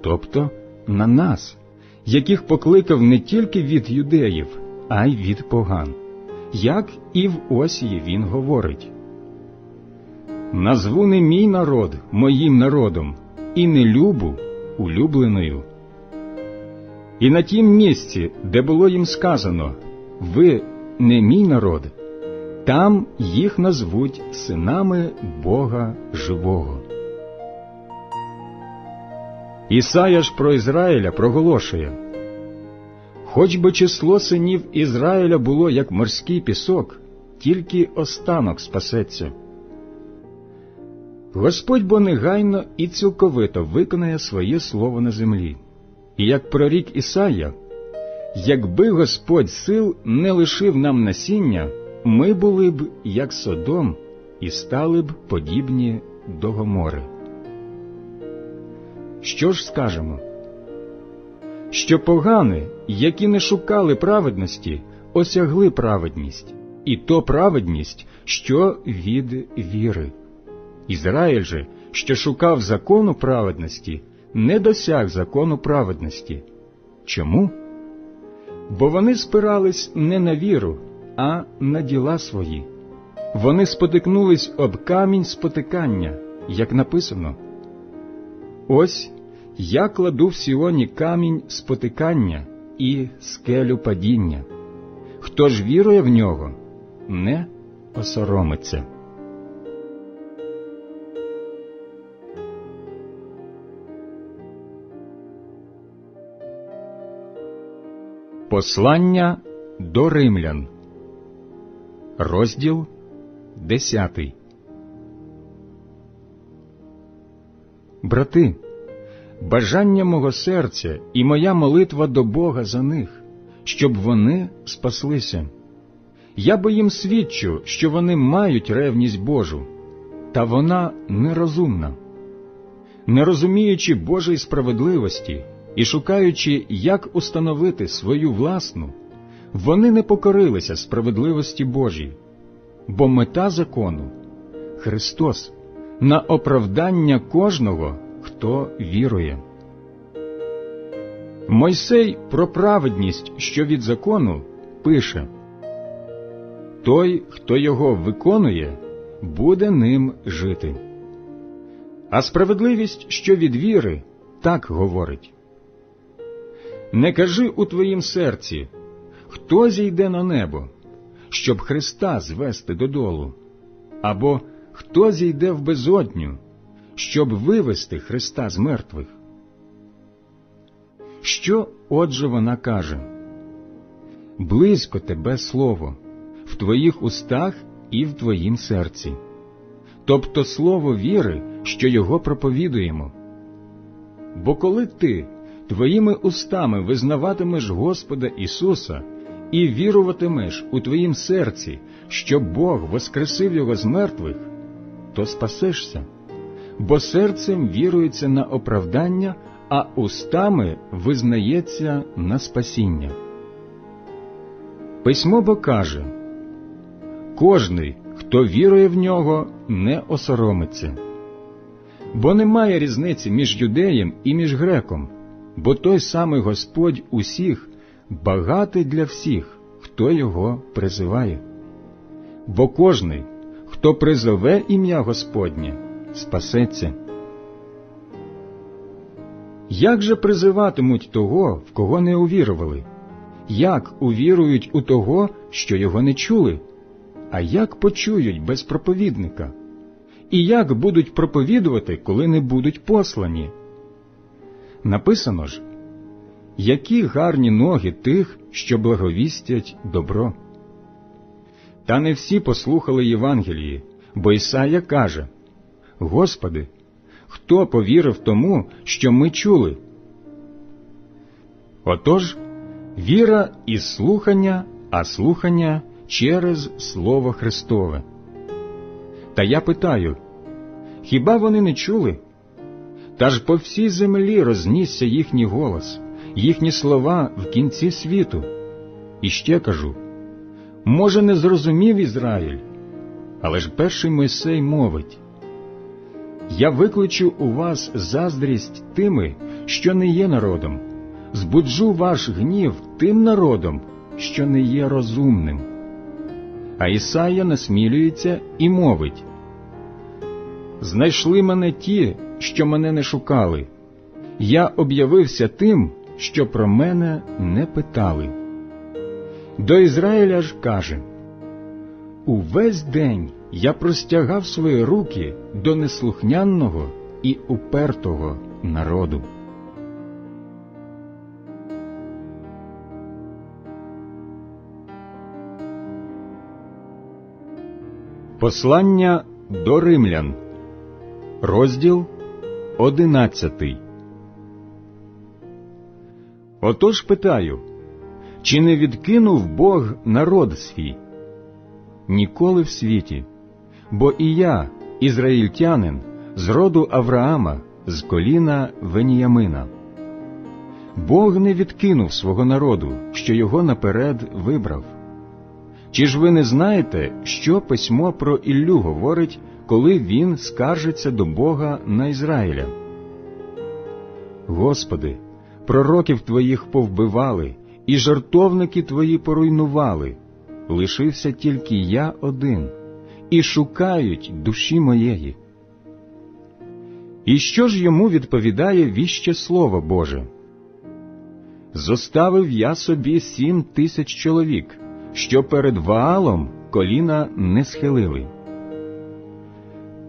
тобто на нас, яких покликав не тільки від юдеїв, а й від поган. Як і в Осії він говорить назву не мій народ моїм народом, і не любу улюбленою. І на тім місці, де було їм сказано Ви не мій народ, там їх назвуть синами Бога Живого. Ісая ж про Ізраїля проголошує Хоч би число синів Ізраїля було як морський пісок, тільки останок спасеться. Господь бо негайно і цілковито виконає своє слово на землі, і як прорік Ісая, якби Господь сил не лишив нам насіння, ми були б як Содом і стали б подібні до Гомори. Що ж скажемо? Що погани, які не шукали праведності, осягли праведність, і то праведність, що від віри. Ізраїль же, що шукав закону праведності, не досяг закону праведності. Чому? Бо вони спирались не на віру, а на діла свої, Вони спотикнулись об камінь спотикання, як написано. Ось я кладу в Сіоні камінь спотикання і скелю падіння. Хто ж вірує в нього, не осоромиться. Послання до римлян, розділ десятий. Брати, бажання мого серця і моя молитва до Бога за них, щоб вони спаслися. Я бо їм свідчу, що вони мають ревність Божу, та вона нерозумна. Не розуміючи Божої справедливості і шукаючи, як установити свою власну, вони не покорилися справедливості Божій, бо мета закону Христос на оправдання кожного, хто вірує. Мойсей про праведність, що від закону, пише Той, хто його виконує, буде ним жити. А справедливість, що від віри, так говорить Не кажи у твоїм серці, хто зійде на небо, щоб Христа звести додолу, або хто зійде в безодню, щоб вивести Христа з мертвих. Що отже вона каже? Близько тебе слово, в твоїх устах і в твоїм серці, тобто слово віри, що його проповідуємо. Бо коли ти твоїми устами визнаватимеш Господа Ісуса і віруватимеш у твоїм серці, що Бог воскресив Його з мертвих, то спасешся, бо серцем вірується на оправдання, а устами визнається на спасіння. Письмо бо каже кожний, хто вірує в нього, не осоромиться. Бо немає різниці між юдеєм і між греком, бо той самий Господь усіх багатий для всіх, хто його призиває. Бо кожний, хто призове ім'я Господнє, спасеться. Як же призиватимуть того, в кого не увірували? Як увірують у того, що його не чули? А як почують без проповідника? І як будуть проповідувати, коли не будуть послані? Написано ж, які гарні ноги тих, що благовістять добро. Та не всі послухали Євангелії, бо Ісая каже Господи, хто повірив тому, що ми чули? Отож, віра і слухання, а слухання через Слово Христове. Та я питаю хіба вони не чули? Та ж по всій землі рознісся їхній голос, їхні слова в кінці світу. І ще кажу може, не зрозумів Ізраїль, але ж перший Мойсей мовить Я викличу у вас заздрість тими, що не є народом, збуджу ваш гнів тим народом, що не є розумним. А Ісая насмілюється і мовить Знайшли мене ті, що мене не шукали. Я об'явився тим, що про мене не питали. До Ізраїля ж каже Увесь день я простягав свої руки до неслухняного і упертого народу. Послання до римлян, розділ одинадцятий. Отож питаю, чи не відкинув Бог народ свій? Ніколи в світі, бо і я, ізраїльтянин, з роду Авраама, з коліна Веніямина. Бог не відкинув свого народу, що його наперед вибрав. Чи ж ви не знаєте, що письмо про Іллю говорить, коли він скаржиться до Бога на Ізраїля? Господи, пророків твоїх повбивали, і жартовники твої поруйнували, лишився тільки я один, і шукають душі моєї. І що ж йому відповідає віще Слово Боже? Зоставив я собі сім тисяч чоловік, що перед Ваалом коліна не схилили.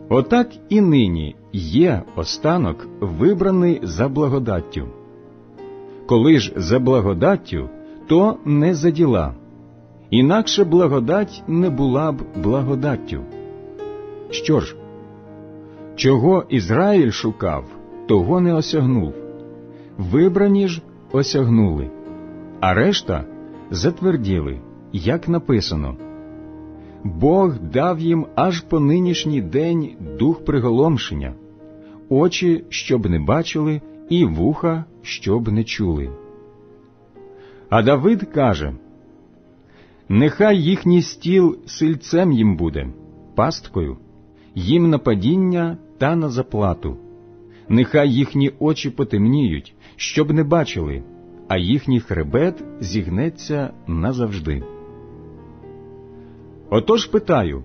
Отак і нині є останок, вибраний за благодаттю. Коли ж за благодаттю, то не за діла, інакше благодать не була б благодаттю. Що ж, чого Ізраїль шукав, того не осягнув, вибрані ж осягнули, а решта затверділи, як написано. Бог дав їм аж по нинішній день дух приголомшення, очі, щоб не бачили, і вуха, щоб не чули. А Давид каже Нехай їхній стіл сильцем їм буде, пасткою, їм на падіння та на заплату. Нехай їхні очі потемніють, щоб не бачили, а їхній хребет зігнеться назавжди. Отож питаю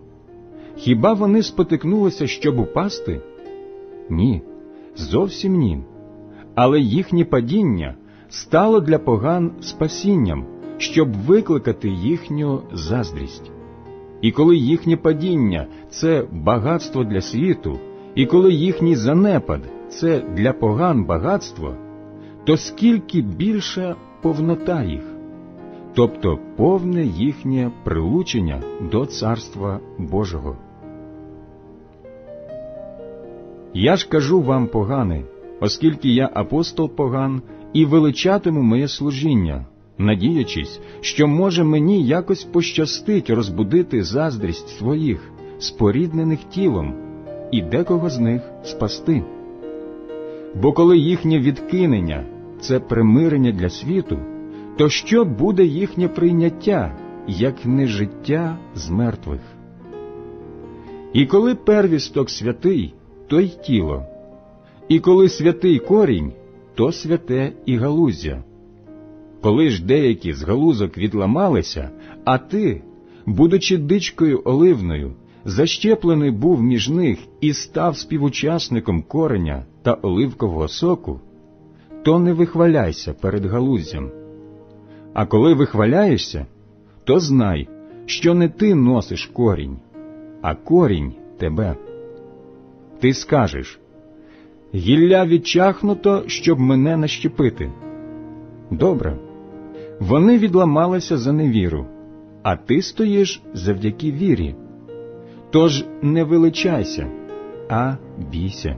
хіба вони спотикнулися, щоб упасти? Ні, зовсім ні. Але їхнє падіння стало для поган спасінням, щоб викликати їхню заздрість. І коли їхнє падіння це багатство для світу, і коли їхній занепад це для поган багатство, то скільки більша повнота їх, тобто повне їхнє прилучення до Царства Божого. Я ж кажу вам погане, оскільки я апостол поган і величатиму моє служіння, надіячись, що може мені якось пощастить розбудити заздрість своїх, споріднених тілом, і декого з них спасти. Бо коли їхнє відкинення це примирення для світу, то що буде їхнє прийняття, як не життя з мертвих? І коли первісток святий, то й тіло, і коли святий корінь, то святе і галузя. Коли ж деякі з галузок відламалися, а ти, будучи дичкою оливною, защеплений був між них і став співучасником кореня та оливкового соку, то не вихваляйся перед галуздям. А коли вихваляєшся, то знай, що не ти носиш корінь, а корінь тебе. Ти скажеш гілля відчахнуто, щоб мене нащепити. Добре, вони відламалися за невіру, а ти стоїш завдяки вірі. Тож не величайся, а бійся.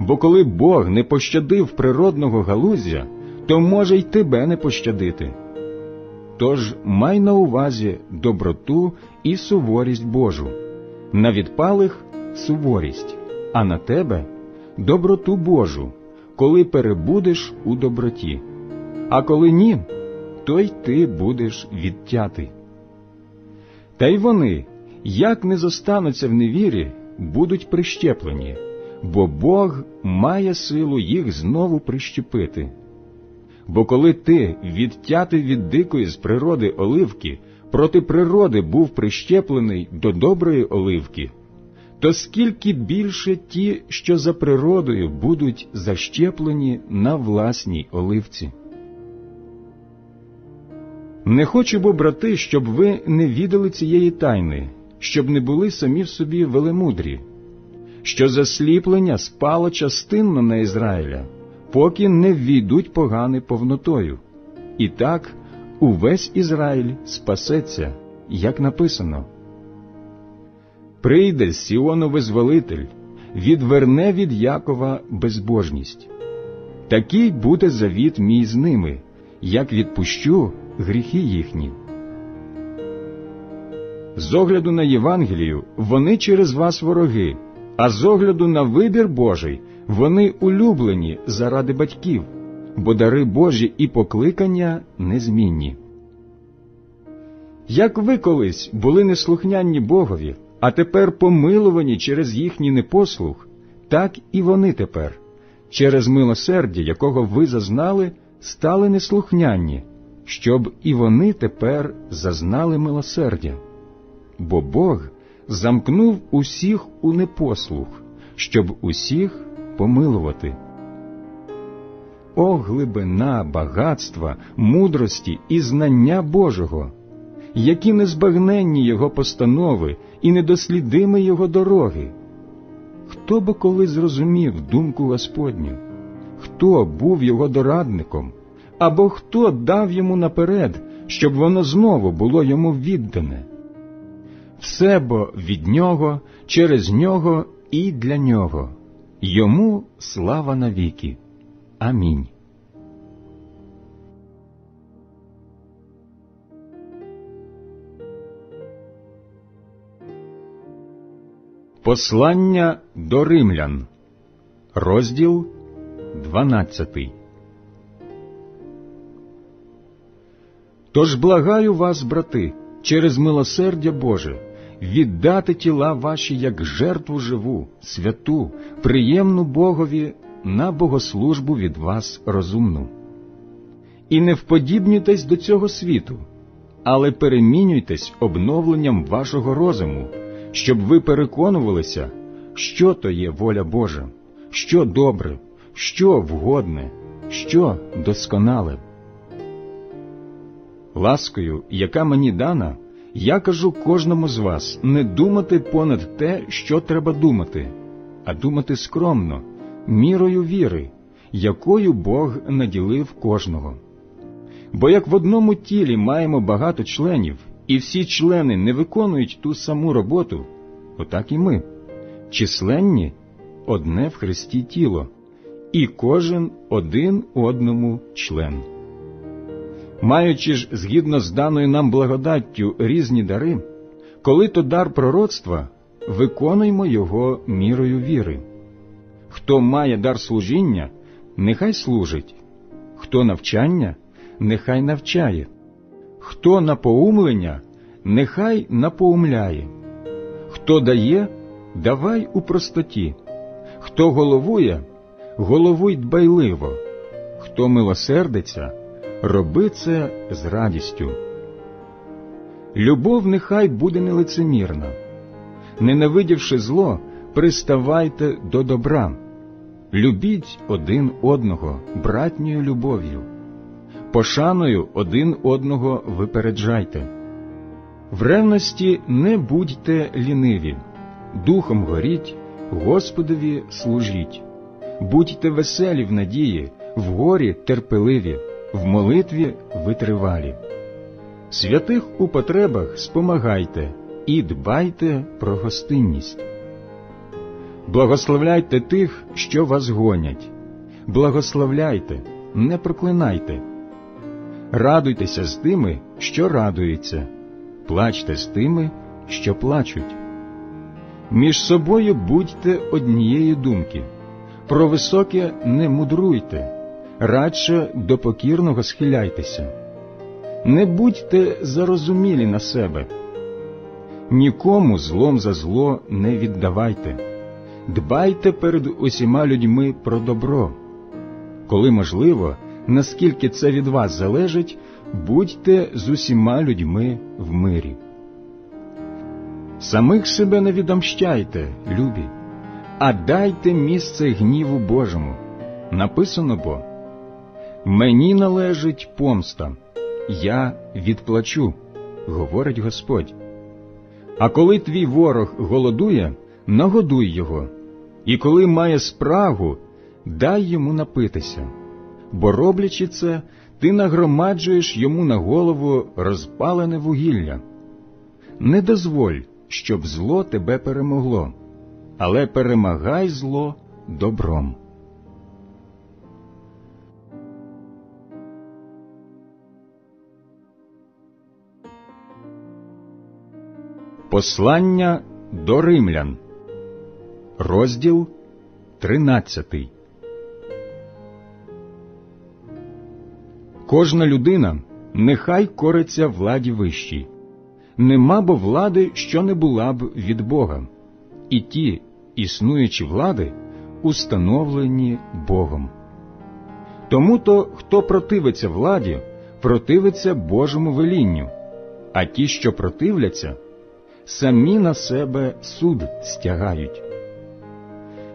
Бо коли Бог не пощадив природного галуздя, то може й тебе не пощадити. Тож май на увазі доброту і суворість Божу, на відпалих суворість, а на тебе доброту Божу, коли перебудеш у доброті, а коли ні, то й ти будеш відтятий. Та й вони, як не зостануться в невірі, будуть прищеплені, бо Бог має силу їх знову прищепити. Бо коли ти, відтятий від дикої з природи оливки, проти природи був прищеплений до доброї оливки, то скільки більше ті, що за природою будуть защеплені на власній оливці. Не хочу, бо, брати, щоб ви не відали цієї тайни, щоб не були самі в собі велемудрі, що засліплення спало частинно на Ізраїля, поки не ввійдуть погани повнотою. І так увесь Ізраїль спасеться, як написано. Прийде Сіону визволитель, відверне від Якова безбожність. Такий буде завіт мій з ними, як відпущу гріхи їхні. З огляду на Євангелію вони через вас вороги, а з огляду на вибір Божий вони улюблені заради батьків, бо дари Божі і покликання незмінні. Як ви колись були неслухняні Богові, а тепер помилувані через їхній непослух, так і вони тепер, через милосердя, якого ви зазнали, стали неслухняні, щоб і вони тепер зазнали милосердя. Бо Бог замкнув усіх у непослух, щоб усіх помилувати. О, глибина багатства, мудрості і знання Божого, які незбагненні Його постанови і недослідими Його дороги. Хто би коли зрозумів думку Господню? Хто був його дорадником, або хто дав йому наперед, щоб воно знову було йому віддане? Все бо від нього, через нього і для нього. Йому слава навіки. Амінь. Послання до римлян, розділ 12. Тож благаю вас, брати, через милосердя Боже, віддати тіла ваші як жертву живу, святу, приємну Богові на богослужбу від вас розумну. І не вподібнюйтесь до цього світу, але перемінюйтесь обновленням вашого розуму, щоб ви переконувалися, що то є воля Божа, що добре, що вгодне, що досконале. Ласкою, яка мені дана, я кажу кожному з вас не думати понад те, що треба думати, а думати скромно, мірою віри, якою Бог наділив кожного. Бо як в одному тілі маємо багато членів, і всі члени не виконують ту саму роботу, отак і ми, численні одне в Христі тіло, і кожен один одному член. Маючи ж згідно з даною нам благодаттю різні дари, коли то дар пророцтва, виконуймо його мірою віри. Хто має дар служіння, нехай служить, хто навчання, нехай навчає, хто напоумлення, нехай напоумляє, хто дає, давай у простоті, хто головує, головуй дбайливо, хто милосердиться, роби це з радістю. Любов нехай буде нелицемірна, ненавидівши зло, приставайте до добра, любіть один одного братньою любов'ю, пошаною один одного випереджайте. В ревності не будьте ліниві, духом горіть, Господові служіть, будьте веселі в надії, в горі терпеливі, в молитві витривалі. Святих у потребах спомагайте і дбайте про гостинність. Благословляйте тих, що вас гонять, благословляйте, не проклинайте. Радуйтеся з тими, що радуються, плачте з тими, що плачуть. Між собою будьте однієї думки, про високе не мудруйте, радше до покірного схиляйтеся. Не будьте зарозумілі на себе, нікому злом за зло не віддавайте, дбайте перед усіма людьми про добро. Коли можливо, наскільки це від вас залежить, будьте з усіма людьми в мирі. Самих себе не відомщайте, любі, а дайте місце гніву Божому. Написано бо Мені належить помста, я відплачу, говорить Господь. А коли твій ворог голодує, нагодуй його, і коли має спрагу, дай йому напитися, бо роблячи це, ти нагромаджуєш йому на голову розпалене вугілля. Не дозволь, щоб зло тебе перемогло, але перемагай зло добром. Послання до римлян, розділ 13 Кожна людина нехай кориться владі вищій. Нема бо влади, що не була б від Бога, і ті існуючі влади установлені Богом. Тому то, хто противиться владі, противиться Божому велінню, а ті, що противляться, самі на себе суд стягають.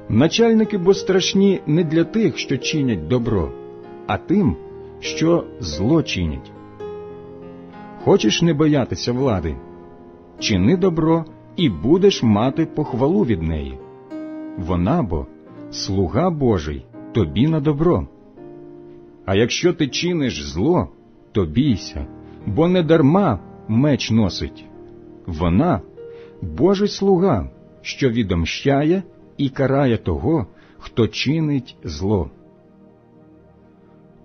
Начальники бо страшні не для тих, що чинять добро, а тим, що зло чинять. Хочеш не боятися влади, чини добро і будеш мати похвалу від неї. Вона бо слуга Божий тобі на добро. А якщо ти чиниш зло, то бійся, бо не дарма меч носить. Вона Божий слуга, що відомщає і карає того, хто чинить зло.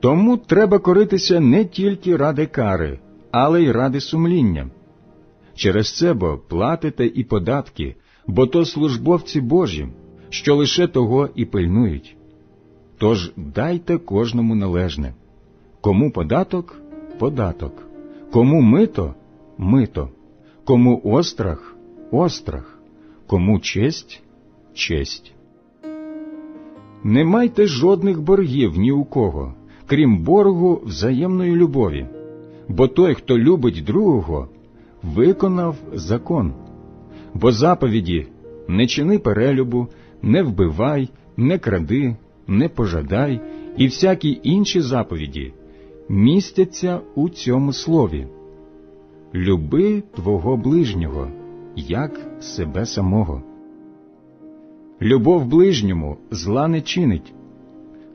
Тому треба коритися не тільки ради кари, але й ради сумління. Через це бо платите і податки, бо то службовці Божі, що лише того і пильнують. Тож дайте кожному належне кому податок податок, кому мито мито, кому острах острах, кому честь честь. Не майте жодних боргів ні у кого, крім боргу взаємної любові, бо той, хто любить другого, виконав закон, бо заповіді не чини перелюбу, не вбивай, не кради, не пожадай і всякі інші заповіді містяться у цьому слові. Люби твого ближнього, як себе самого. Любов ближньому зла не чинить.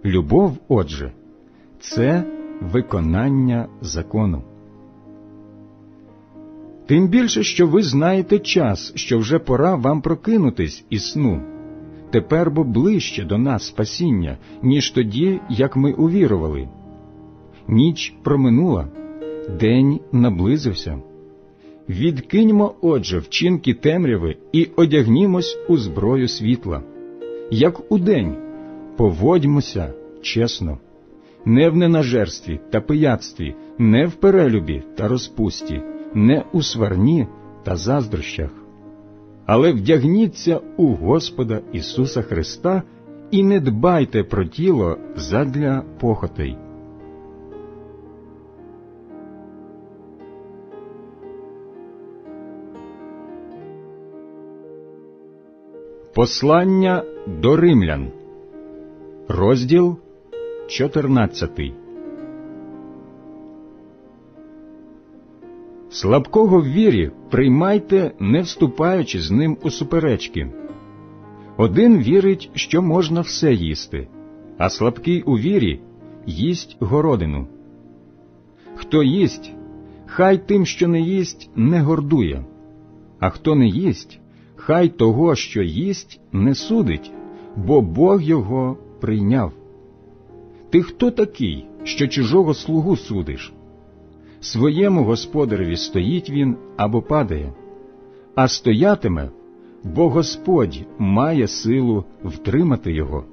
Любов, отже, це виконання закону. Тим більше, що ви знаєте час, що вже пора вам прокинутись із сну. Тепер бо ближче до нас спасіння, ніж тоді, як ми увірували. Ніч проминула, день наблизився. Відкиньмо, отже, вчинки темряви і одягнімось у зброю світла. Як удень, поводьмося чесно, не в ненажерстві та пияцтві, не в перелюбі та розпусті, не у сварні та заздрощах. Але вдягніться у Господа Ісуса Христа і не дбайте про тіло задля похотей. Послання до римлян, розділ 14 Слабкого в вірі приймайте, не вступаючи з ним у суперечки. Один вірить, що можна все їсти, а слабкий у вірі їсть городину. Хто їсть, хай тим, що не їсть, не гордує, а хто не їсть, хай того, що їсть, не судить, бо Бог його прийняв. Ти хто такий, що чужого слугу судиш? Своєму господареві стоїть він або падає, а стоятиме, бо Господь має силу втримати його.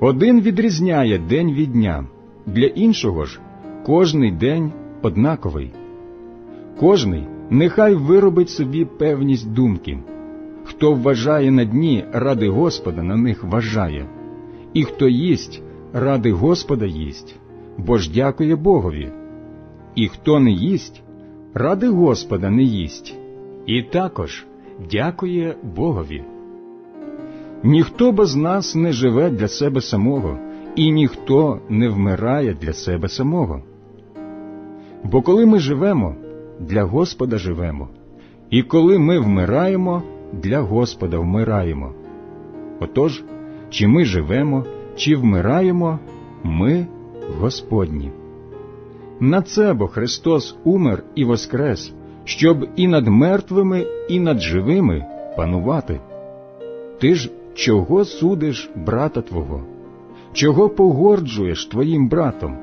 Один відрізняє день від дня, для іншого ж кожний день однаковий. Кожний нехай виробить собі певність думки. Хто вважає на дні ради Господа, на них вважає, і хто їсть ради Господа їсть, бо ж дякує Богові. І хто не їсть, ради Господа не їсть, і також дякує Богові. Ніхто без нас не живе для себе самого, і ніхто не вмирає для себе самого. Бо коли ми живемо, для Господа живемо, і коли ми вмираємо, для Господа вмираємо. Отож, чи ми живемо, чи вмираємо, ми Господні. На це бо Христос умер і воскрес, щоб і над мертвими, і над живими панувати. Ти ж чого судиш брата Твого? Чого погорджуєш твоїм братом?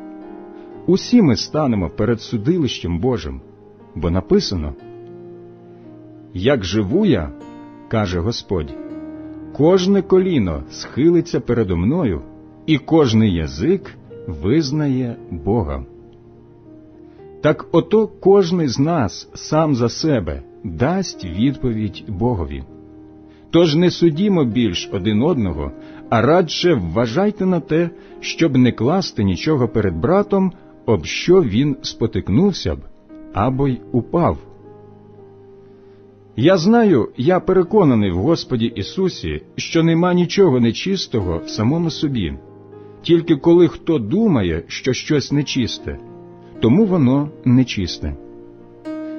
Усі ми станемо перед судилищем Божим бо написано Як живу я, каже Господь, кожне коліно схилиться передо мною, і кожний язик визнає Бога. Так ото кожний з нас сам за себе дасть відповідь Богові. Тож не судімо більш один одного, а радше вважайте на те, щоб не класти нічого перед братом, об що він спотикнувся б або й упав. Я знаю, я переконаний в Господі Ісусі, що нема нічого нечистого в самому собі, тільки коли хто думає, що щось нечисте, тому воно нечисте.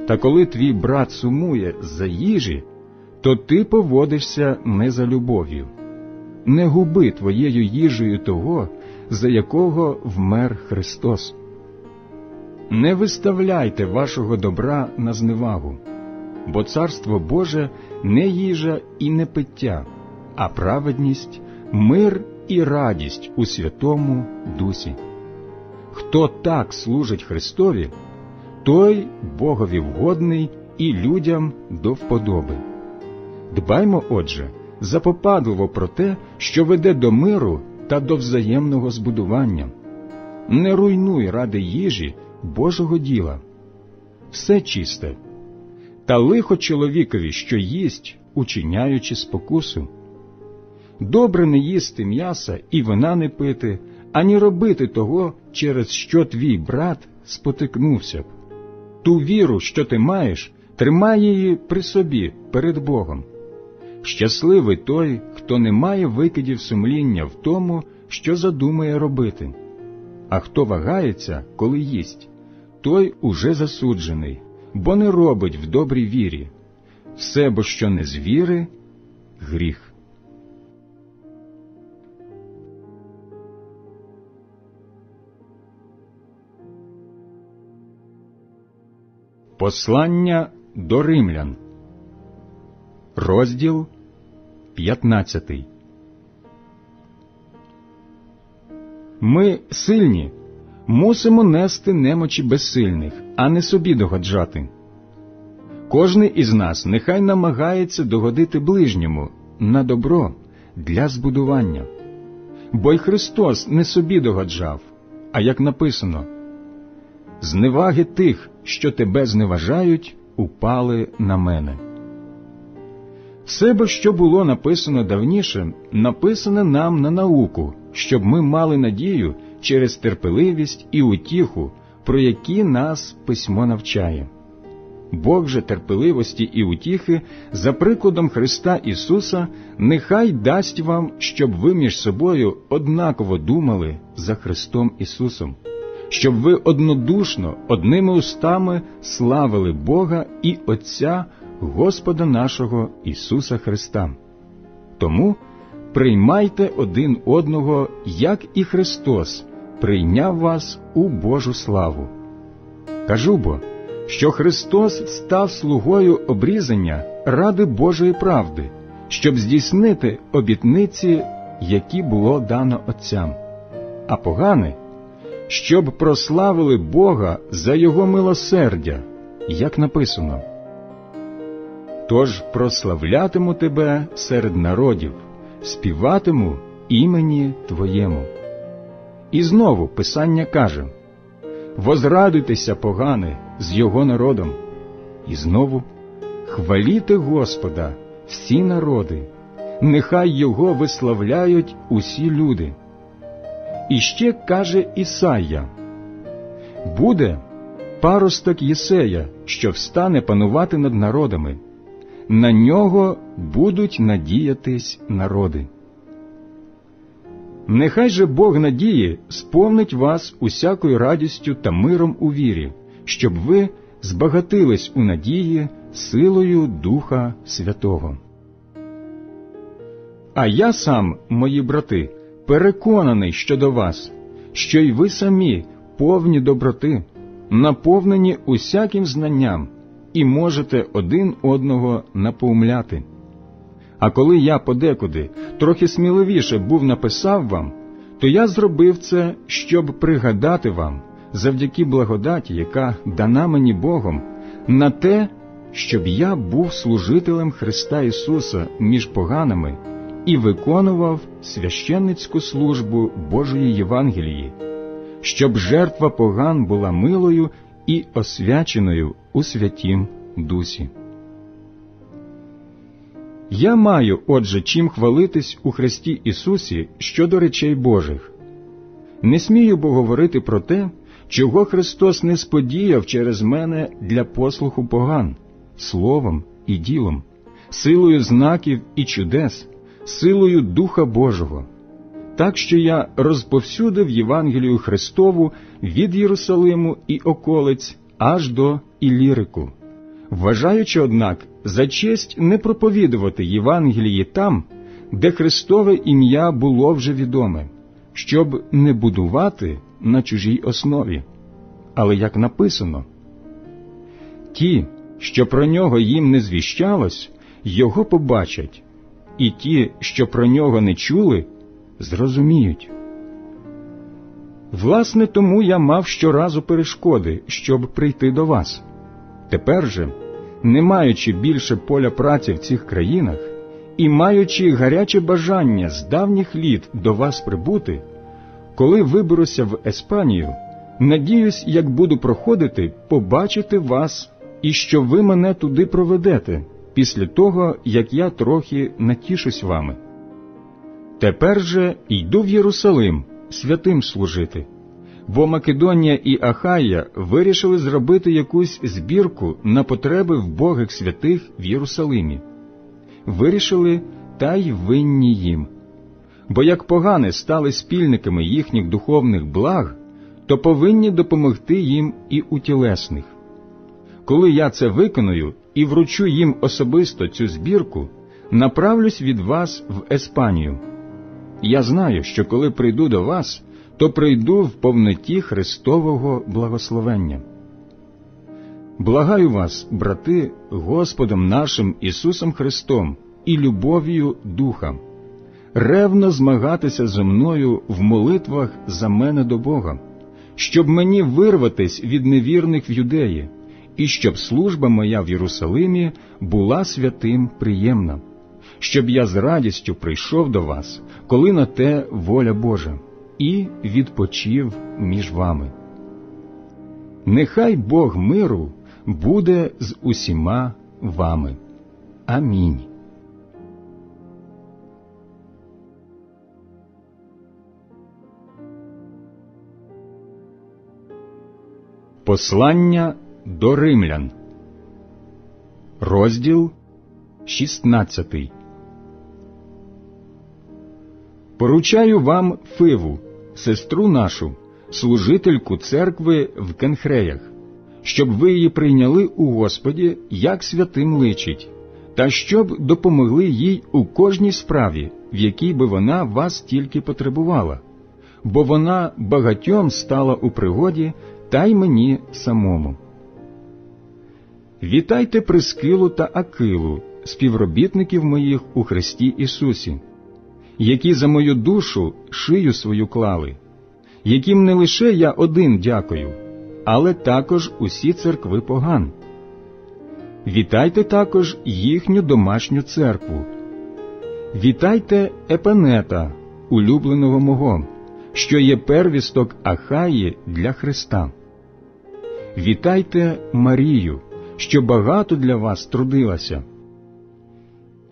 Та коли твій брат сумує за їжі, то ти поводишся не за любов'ю. Не губи твоєю їжею того, за якого вмер Христос. Не виставляйте вашого добра на зневагу, бо Царство Боже не їжа і не пиття, а праведність, мир і радість у Святому Дусі. Хто так служить Христові, той Богові вгодний і людям до вподоби. Дбаймо, отже, запопадливо про те, що веде до миру та до взаємного збудування. Не руйнуй ради їжі Божого діла. Все чисте, та лихо чоловікові, що їсть, учиняючи спокусу. Добре не їсти м'яса і вина не пити, ані робити того, через що твій брат спотикнувся б. Ту віру, що ти маєш, тримай її при собі перед Богом. Щасливий той, хто не має викидів сумління в тому, що задумає робити. А хто вагається, коли їсть, той уже засуджений, бо не робить в добрій вірі. Все, бо що не з віри – гріх. Послання до римлян, розділ 15 Ми сильні, мусимо нести немочі безсильних, а не собі догоджати. Кожний із нас нехай намагається догодити ближньому на добро для збудування. Бо й Христос не собі догоджав, а як написано зневаги тих, що тебе зневажають, упали на мене. Все бо, що було написано давніше, написане нам на науку, щоб ми мали надію через терпеливість і утіху, про які нас письмо навчає. Бог же терпеливості і утіхи, за прикладом Христа Ісуса, нехай дасть вам, щоб ви між собою однаково думали за Христом Ісусом, щоб ви однодушно, одними устами славили Бога і Отця Господа нашого Ісуса Христа. Тому приймайте один одного, як і Христос прийняв вас у Божу славу. Кажу бо, що Христос став слугою обрізання ради Божої правди, щоб здійснити обітниці, які було дано Отцям, а погане, щоб прославили Бога за Його милосердя, як написано. Тож прославлятиму тебе серед народів, співатиму імені Твоєму. І знову Писання каже Возрадуйтеся, погане, з його народом, і знову хваліте Господа, всі народи, нехай Його виславляють усі люди. І ще каже Ісая Буде паросток Єсея, що встане панувати над народами, на нього будуть надіятись народи. Нехай же Бог надії сповнить вас усякою радістю та миром у вірі, щоб ви збагатились у надії силою Духа Святого. А я сам, мої брати, переконаний щодо вас, що й ви самі повні доброти, наповнені усяким знанням, і можете один одного напоумляти. А коли я подекуди трохи сміливіше був написав вам, то я зробив це, щоб пригадати вам, завдяки благодаті, яка дана мені Богом, на те, щоб я був служителем Христа Ісуса між поганими і виконував священницьку службу Божої Євангелії, щоб жертва поган була милою і освяченою у святім дусі. Я маю, отже, чим хвалитись у Христі Ісусі щодо речей Божих. Не смію бо говорити про те, чого Христос не сподіяв через мене для послуху поган, словом і ділом, силою знаків і чудес, силою Духа Божого, так що я розповсюдив Євангелію Христову від Єрусалиму і околиць аж до Ілірику, вважаючи, однак, за честь не проповідувати Євангелії там, де Христове ім'я було вже відоме, щоб не будувати на чужій основі. Але як написано, ті, що про нього їм не звіщалось, його побачать, і ті, що про нього не чули, зрозуміють. Власне, тому я мав щоразу перешкоди, щоб прийти до вас. Тепер же, не маючи більше поля праці в цих країнах і маючи гаряче бажання з давніх літ до вас прибути, коли виберуся в Еспанію, надіюсь, як буду проходити, побачити вас і що ви мене туди проведете після того, як я трохи натішусь вами. Тепер же йду в Єрусалим святим служити, бо Македонія і Ахая вирішили зробити якусь збірку на потреби вбогих святих в Єрусалимі. Вирішили та й винні їм. Бо як погане стали спільниками їхніх духовних благ, то повинні допомогти їм і у тілесних. Коли я це виконую і вручу їм особисто цю збірку, направлюсь від вас в Еспанію. Я знаю, що коли прийду до вас, то прийду в повноті Христового благословення. Благаю вас, брати, Господом нашим Ісусом Христом і любов'ю Духа, ревно змагатися зі мною в молитвах за мене до Бога, щоб мені вирватись від невірних в юдеї, і щоб служба моя в Єрусалимі була святим приємна, щоб я з радістю прийшов до вас, коли на те воля Божа, і відпочив між вами. Нехай Бог миру буде з усіма вами. Амінь. Послання до римлян, розділ 16 Поручаю вам Фиву, сестру нашу, служительку церкви в Кенхреях, щоб ви її прийняли у Господі, як святим личить, та щоб допомогли їй у кожній справі, в якій би вона вас тільки потребувала, бо вона багатьом стала у пригоді та й мені самому. Вітайте Прискилу та Акилу, співробітників моїх у Христі Ісусі, які за мою душу шию свою клали, яким не лише я один дякую, але також усі церкви поган. Вітайте також їхню домашню церкву. Вітайте Епенета, улюбленого мого, що є первісток Ахаї для Христа. Вітайте Марію, що багато для вас трудилася.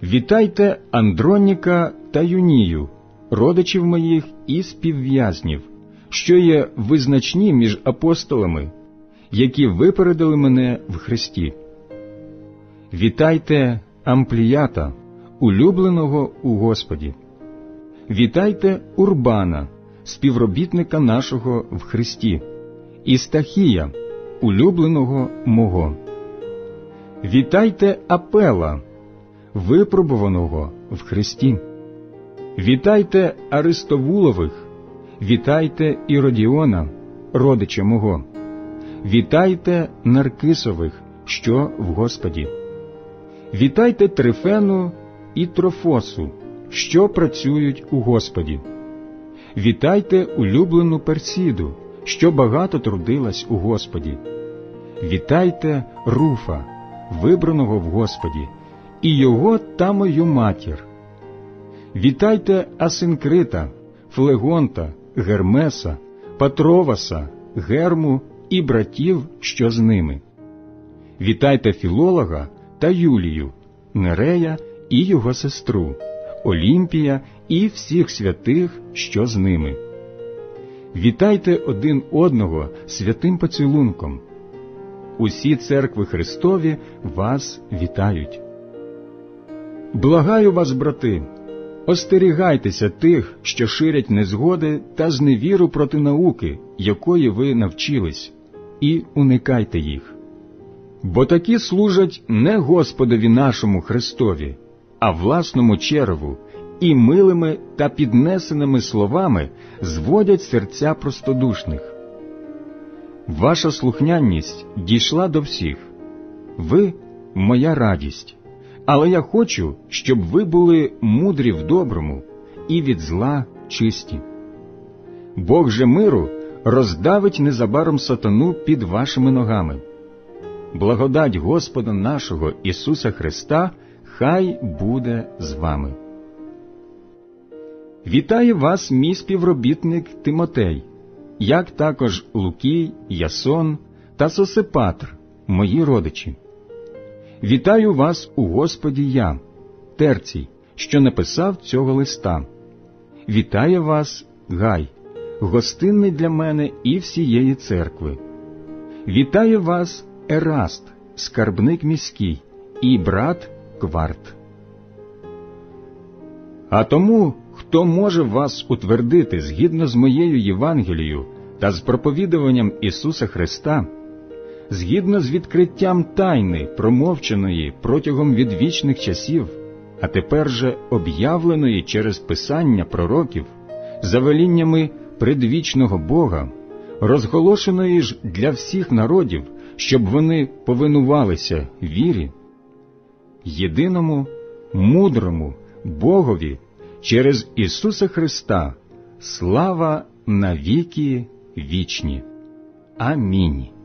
Вітайте Андроніка та Юнію, родичів моїх і співв'язнів, що є визначні між апостолами, які випередили мене в Христі. Вітайте Ампліята, улюбленого у Господі. Вітайте Урбана, співробітника нашого в Христі, і Стахія, улюбленого мого. Вітайте Апела, випробуваного в Христі. Вітайте Аристовулових, вітайте Іродіона, родича мого. Вітайте Наркисових, що в Господі. Вітайте Трифену і Трофосу, що працюють у Господі. Вітайте улюблену Персіду, що багато трудилась у Господі. Вітайте Руфа, вибраного в Господі, і його та мою матір. Вітайте Асинкрита, Флегонта, Гермеса, Патроваса, Герму і братів, що з ними. Вітайте філолога та Юлію, Нерея і його сестру, Олімпія і всіх святих, що з ними. Вітайте один одного святим поцілунком. Усі церкви Христові вас вітають. Благаю вас, брати, остерігайтеся тих, що ширять незгоди та зневіру проти науки, якої ви навчились, і уникайте їх. Бо такі служать не Господові нашому Христові, а власному череву, і милими та піднесеними словами зводять серця простодушних. Ваша слухняність дійшла до всіх. Ви моя радість, але я хочу, щоб ви були мудрі в доброму і від зла чисті. Бог же миру роздавить незабаром сатану під вашими ногами. Благодать Господа нашого Ісуса Христа хай буде з вами. Вітає вас, мій співробітник Тимотей, як також Лукій, Ясон та Сосипатр, мої родичі. Вітаю вас у Господі я, Терцій, що написав цього листа. Вітає вас, Гай, гостинний для мене і всієї церкви. Вітає вас, Ераст, скарбник міський, і брат Кварт. А тому, хто може вас утвердити згідно з моєю Євангелією та з проповідуванням Ісуса Христа, згідно з відкриттям тайни, промовченої протягом відвічних часів, а тепер же об'явленої через писання пророків, за веліннями предвічного Бога, розголошеної ж для всіх народів, щоб вони повинувалися вірі, єдиному, мудрому Богові через Ісуса Христа, слава навіки вічні. Амінь.